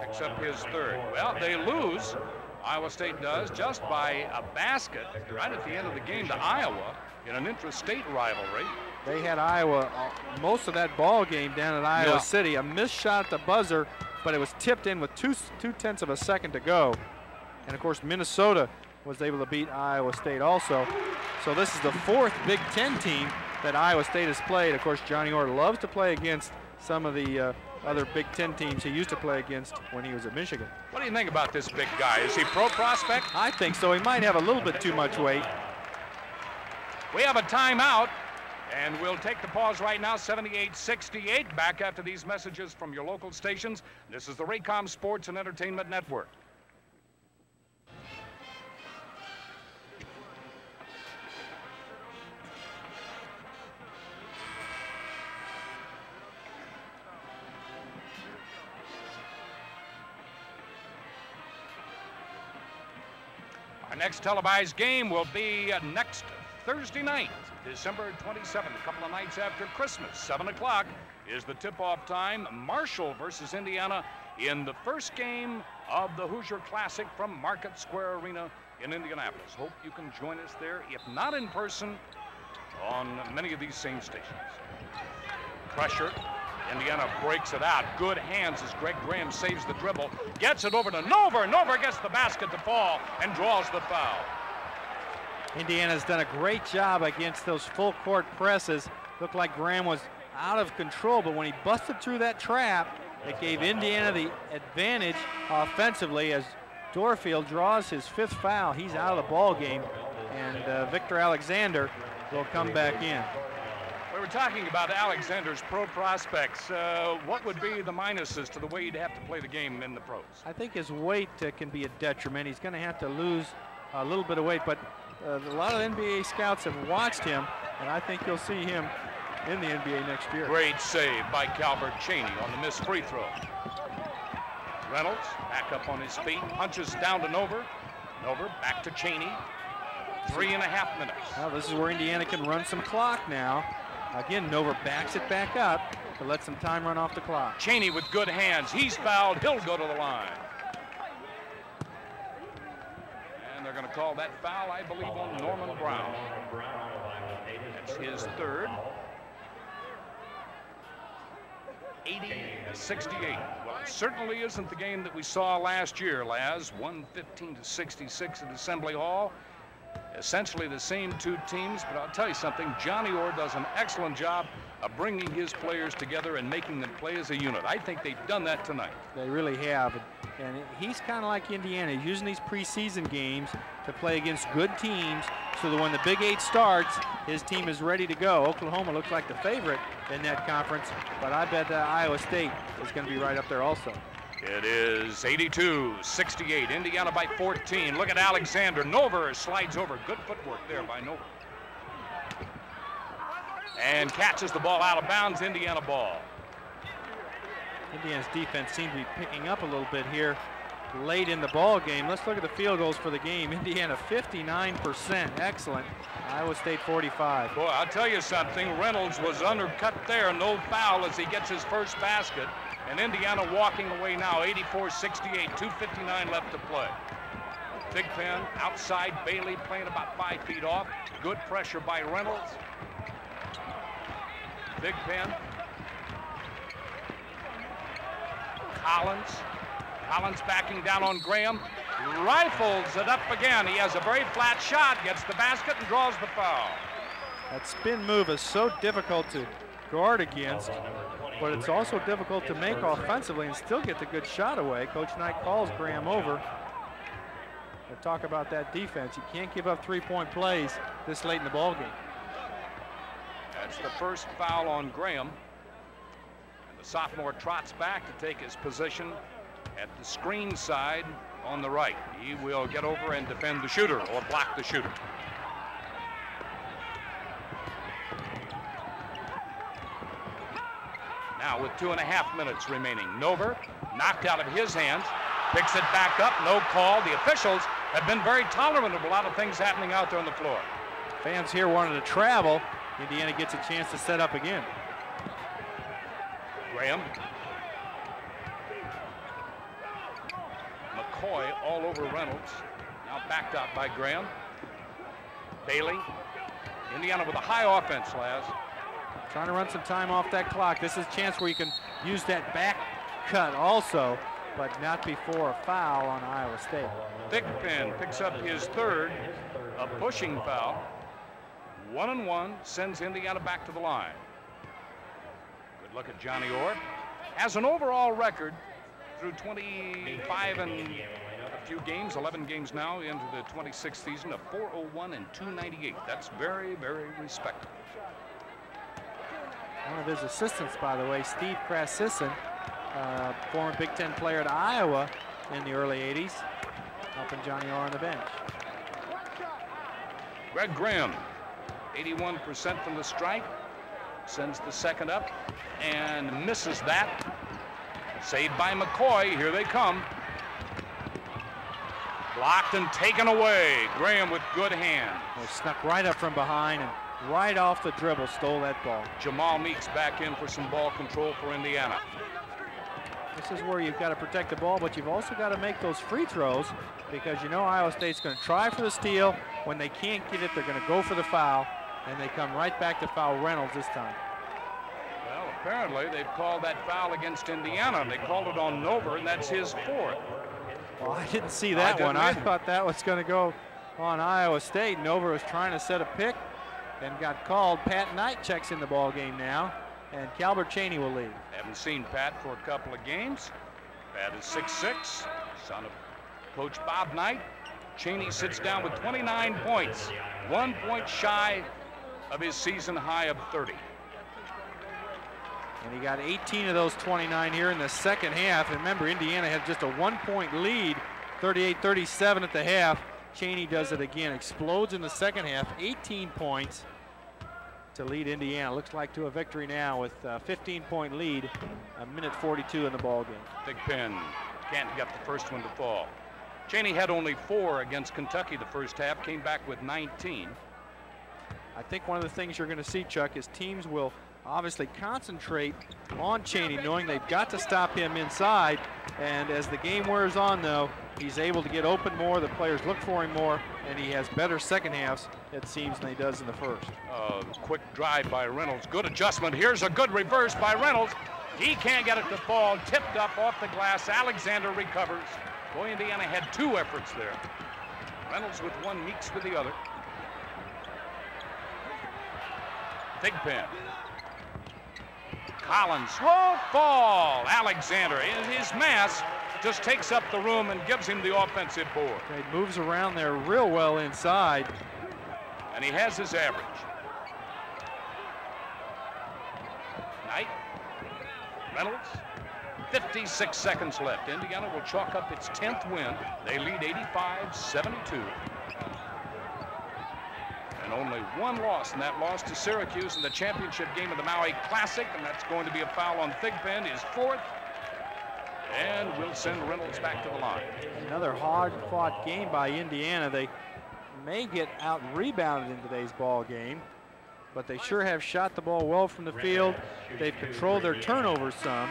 [SPEAKER 2] picks up his third. Well, they lose. Iowa State does just by a basket right at the end of the game to Iowa in an intrastate rivalry.
[SPEAKER 3] They had Iowa uh, most of that ball game down at Iowa
[SPEAKER 2] Yeah.
[SPEAKER 3] City. A missed shot at the buzzer, but it was tipped in with two two tenths of a second to go. And of course, Minnesota was able to beat Iowa State also. So this is the fourth Big Ten team that Iowa State has played. Of course, Johnny Orr loves to play against some of the uh, other Big Ten teams he used to play against when he was at Michigan.
[SPEAKER 2] What do you think about this big guy? Is he pro prospect?
[SPEAKER 3] I think so. He might have a little bit too much weight.
[SPEAKER 2] We have a timeout, and we'll take the pause right now, 78-68. Back after these messages from your local stations. This is the Raycom Sports and Entertainment Network. Next televised game will be uh, next Thursday night, December 27th, a couple of nights after Christmas. 7 o'clock is the tip-off time. Marshall versus Indiana in the first game of the Hoosier Classic from Market Square Arena in Indianapolis. Hope you can join us there, if not in person, on many of these same stations. Pressure. Indiana breaks it out. Good hands as Greg Graham saves the dribble. Gets it over to Nover. Nover gets the basket to fall and draws the foul.
[SPEAKER 3] Indiana's done a great job against those full court presses. Looked like Graham was out of control, but when he busted through that trap, it gave Indiana the advantage offensively as Dorfield draws his fifth foul. He's out of the ball game, and uh, Victor Alexander will come back in.
[SPEAKER 2] We were talking about Alexander's pro prospects. Uh, what would be the minuses to the way he'd have to play the game in the pros?
[SPEAKER 3] I think his weight uh, can be a detriment. He's going to have to lose a little bit of weight, but uh, a lot of NBA scouts have watched him, and I think you'll see him in the NBA next year.
[SPEAKER 2] Great save by Calbert Cheaney on the missed free throw. Reynolds back up on his feet, punches down to Nover. Nover back to Cheaney. Three and a half minutes.
[SPEAKER 3] Well, this is where Indiana can run some clock now. Again, Nover backs it back up to let some time run off the clock.
[SPEAKER 2] Cheaney with good hands. He's fouled. He'll go to the line. And they're going to call that foul, I believe, on Norman Brown. That's his third. 80-68. Well, it certainly isn't the game that we saw last year, Laz. 115 to 66 at Assembly Hall. Essentially the same two teams, but I'll tell you something, Johnny Orr does an excellent job of bringing his players together and making them play as a unit. I think they've done that tonight.
[SPEAKER 3] They really have. And he's kind of like Indiana, he's using these preseason games to play against good teams so that when the Big Eight starts, his team is ready to go. Oklahoma looks like the favorite in that conference, but I bet that Iowa State is going to be right up there also.
[SPEAKER 2] It is 82-68, Indiana by 14. Look at Alexander. Nover slides over. Good footwork there by Nover. And catches the ball out of bounds, Indiana ball.
[SPEAKER 3] Indiana's defense seems to be picking up a little bit here late in the ball game. Let's look at the field goals for the game. Indiana 59%, excellent. Iowa State 45.
[SPEAKER 2] Boy, I'll tell you something. Reynolds was undercut there, no foul as he gets his first basket. And Indiana walking away now, 84-68, 2.59 left to play. Thigpen outside, Bailey playing about five feet off. Good pressure by Reynolds. Thigpen. Collins. Collins backing down on Graham. Rifles it up again. He has a very flat shot, gets the basket and draws the foul.
[SPEAKER 3] That spin move is so difficult to guard against, but it's also difficult to make offensively and still get the good shot away. Coach Knight calls Graham over. To talk about that defense. You can't give up three-point plays this late in the ball game.
[SPEAKER 2] That's the first foul on Graham. And the sophomore trots back to take his position at the screen side on the right. He will get over and defend the shooter or block the shooter. Now with two and a half minutes remaining, Nover knocked out of his hands, picks it back up, no call. The officials have been very tolerant of a lot of things happening out there on the floor.
[SPEAKER 3] Fans here wanted to travel. Indiana gets a chance to set up again.
[SPEAKER 2] Graham. McCoy all over Reynolds. Now backed up by Graham. Bailey. Indiana with a high offense, Laz.
[SPEAKER 3] Trying to run some time off that clock. This is a chance where you can use that back cut also, but not before a foul on Iowa State.
[SPEAKER 2] Thigpen picks up his third, a pushing foul. One and one sends Indiana back to the line. Good look at Johnny Orr. Has an overall record through 25 and a few games, 11 games now into the 26th season of 401 and 298. That's very, very respectable.
[SPEAKER 3] One of his assistants, by the way, Steve Krafcisin, uh, former Big Ten player at Iowa in the early 80s, helping Johnny Orr on the bench.
[SPEAKER 2] Greg Graham 81% from the strike. Sends the second up and misses that. Saved by McCoy. Here they come. Blocked and taken away. Graham with good hand.
[SPEAKER 3] Well, snuck right up from behind and right off the dribble stole that ball.
[SPEAKER 2] Jamal Meeks back in for some ball control for Indiana.
[SPEAKER 3] This is where you've got to protect the ball, but you've also got to make those free throws because you know Iowa State's going to try for the steal. When they can't get it, they're going to go for the foul, and they come right back to foul Reynolds this time.
[SPEAKER 2] Well, apparently they've called that foul against Indiana, and they called it on Nover, and that's his fourth.
[SPEAKER 3] Well, I didn't see that
[SPEAKER 2] I
[SPEAKER 3] one. I thought that was going to go on Iowa State. Nover was trying to set a pick and got called. Pat Knight checks in the ball game now, and Calbert Cheaney will lead.
[SPEAKER 2] Haven't seen Pat for a couple of games. Pat is 6'6", son of Coach Bob Knight. Cheaney sits down with 29 points, one point shy of his season high of 30.
[SPEAKER 3] And he got 18 of those 29 here in the second half. And remember, Indiana had just a one-point lead, 38-37 at the half. Cheaney does it again, explodes in the second half, 18 points to lead Indiana. Looks like to a victory now with a 15-point lead, a minute 42 in the ball game.
[SPEAKER 2] Thigpen can't get the first one to fall. Cheaney had only four against Kentucky the first half, came back with 19.
[SPEAKER 3] I think one of the things you're going to see, Chuck, is teams will obviously concentrate on Cheaney, knowing they've got to stop him inside. And as the game wears on, though, he's able to get open more, the players look for him more, and he has better second halves, it seems, than he does in the first.
[SPEAKER 2] Uh, quick drive by Reynolds, good adjustment. Here's a good reverse by Reynolds. He can't get it to fall, tipped up off the glass. Alexander recovers. Boy, Indiana had two efforts there. Reynolds with one, Meeks with the other. Thigpen Collins will fall. Alexander in his mass just takes up the room and gives him the offensive board.
[SPEAKER 3] He moves around there real well inside.
[SPEAKER 2] And he has his average. Knight. Reynolds. 56 seconds left. Indiana will chalk up its 10th win. They lead 85-72. Only one loss, and that loss to Syracuse in the championship game of the Maui Classic, and that's going to be a foul on Thigpen, his fourth. And we'll send Reynolds back to the line.
[SPEAKER 3] Another hard-fought game by Indiana. They may get out-rebounded in today's ball game, but they sure have shot the ball well from the field. They've controlled their turnovers some,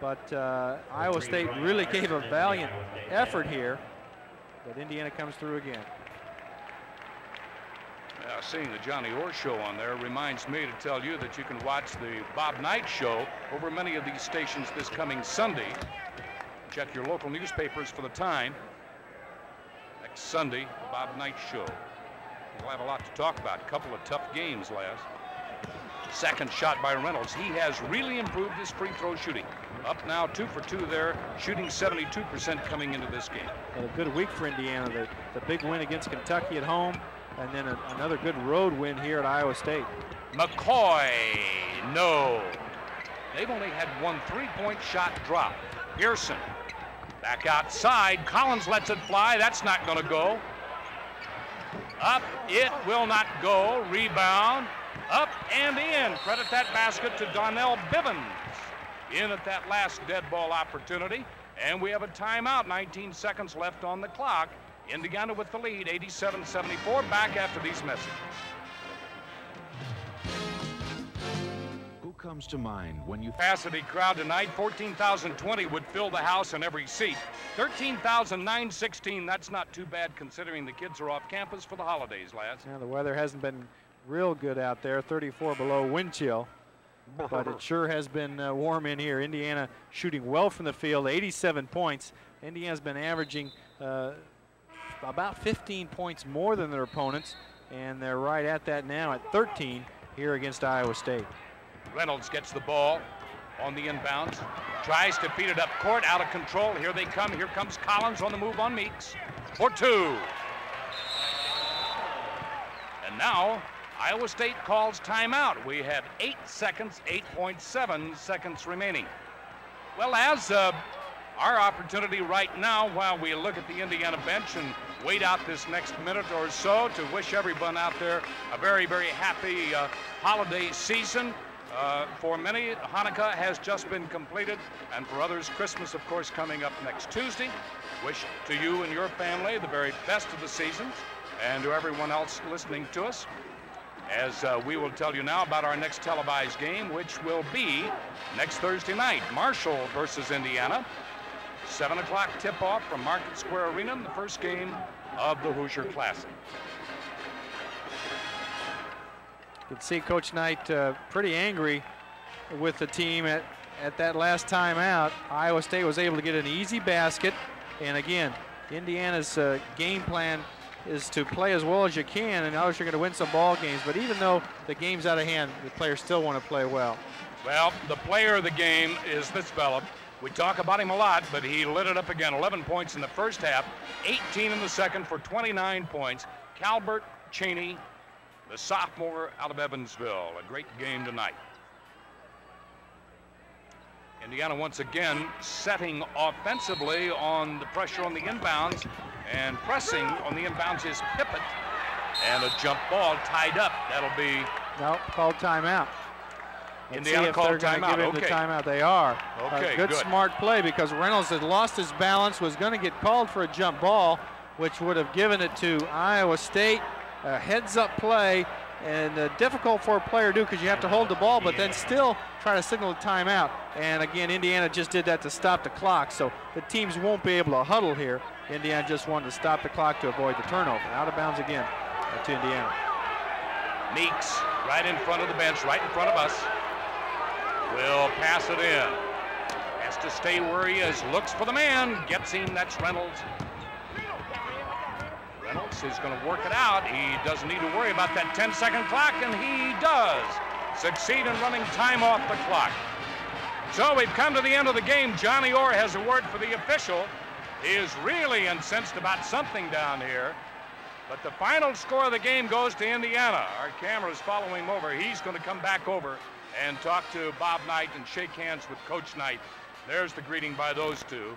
[SPEAKER 3] but uh, Iowa State really gave a valiant effort here, but Indiana comes through again.
[SPEAKER 2] Uh, seeing the Johnny Orr show on there reminds me to tell you that you can watch the Bob Knight show over many of these stations this coming Sunday. Check your local newspapers for the time. Next Sunday, the Bob Knight show. We'll have a lot to talk about. A couple of tough games last. Second shot by Reynolds. He has really improved his free throw shooting. Up now two for two there, shooting 72% coming into this game.
[SPEAKER 3] Well, a good week for Indiana. The, the big win against Kentucky at home, and then a, another good road win here at Iowa State.
[SPEAKER 2] McCoy, no. They've only had one three-point shot drop. Pearson, back outside. Collins lets it fly. That's not going to go. Up, it will not go. Rebound, up and in. Credit that basket to Donnell Bivens. In at that last dead ball opportunity. And we have a timeout, 19 seconds left on the clock. Indiana with the lead, 87-74. Back after these messages.
[SPEAKER 5] Who comes to mind when you
[SPEAKER 2] capacity crowd tonight 14,020 would fill the house in every seat 13,916 that's not too bad considering the kids are off campus for the holidays lads
[SPEAKER 3] yeah the weather hasn't been real good out there 34 below wind chill but it sure has been uh, warm in here indiana shooting well from the field 87 points indiana's been averaging uh, about 15 points more than their opponents and they're right at that now at 13 here against iowa state
[SPEAKER 2] Reynolds gets the ball on the inbounds, tries to feed it up court, out of control. Here they come. Here comes Collins on the move on Meeks for two. And now Iowa State calls timeout. We have eight seconds, 8.7 seconds remaining. Well, as uh, our opportunity right now, while we look at the Indiana bench and wait out this next minute or so to wish everyone out there a very, very happy uh, holiday season. Uh, for many, Hanukkah has just been completed, and for others, Christmas, of course, coming up next Tuesday. Wish to you and your family the very best of the seasons, and to everyone else listening to us, as uh, we will tell you now about our next televised game, which will be next Thursday night, Marshall versus Indiana. 7 o'clock tip-off from Market Square Arena, in the first game of the Hoosier Classic.
[SPEAKER 3] You can see Coach Knight uh, pretty angry with the team at, at that last timeout. Iowa State was able to get an easy basket. And again, Indiana's uh, game plan is to play as well as you can, and obviously you're going to win some ball games. But even though the game's out of hand, the players still want to play well.
[SPEAKER 2] Well, the player of the game is this fella. We talk about him a lot, but he lit it up again. 11 points in the first half, 18 in the second for 29 points. Calbert Cheaney the sophomore out of Evansville. A great game tonight. Indiana once again setting offensively on the pressure on the inbounds and pressing on the inbounds is Pippett. And a jump ball tied up. That'll be.
[SPEAKER 3] No, called timeout.
[SPEAKER 2] Let's Indiana called timeout.
[SPEAKER 3] Give
[SPEAKER 2] okay.
[SPEAKER 3] the timeout. They are.
[SPEAKER 2] Okay,
[SPEAKER 3] good,
[SPEAKER 2] good,
[SPEAKER 3] smart play because Reynolds had lost his balance, was going to get called for a jump ball, which would have given it to Iowa State a heads up play and uh, difficult for a player to do because you have to hold the ball but then still try to signal a timeout and again Indiana just did that to stop the clock so the teams won't be able to huddle here Indiana just wanted to stop the clock to avoid the turnover out of bounds again to Indiana
[SPEAKER 2] Meeks right in front of the bench right in front of us will pass it in has to stay where he is looks for the man gets him that's Reynolds Reynolds is going to work it out. He doesn't need to worry about that 10 second clock, and he does succeed in running time off the clock. So we've come to the end of the game. Johnny Orr has a word for the official. He is really incensed about something down here. But the final score of the game goes to Indiana. Our camera is following him over. He's going to come back over and talk to Bob Knight and shake hands with Coach Knight. There's the greeting by those two,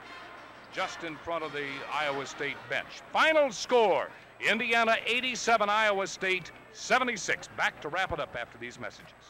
[SPEAKER 2] just in front of the Iowa State bench. Final score Indiana 87, Iowa State 76. Back to wrap it up after these messages.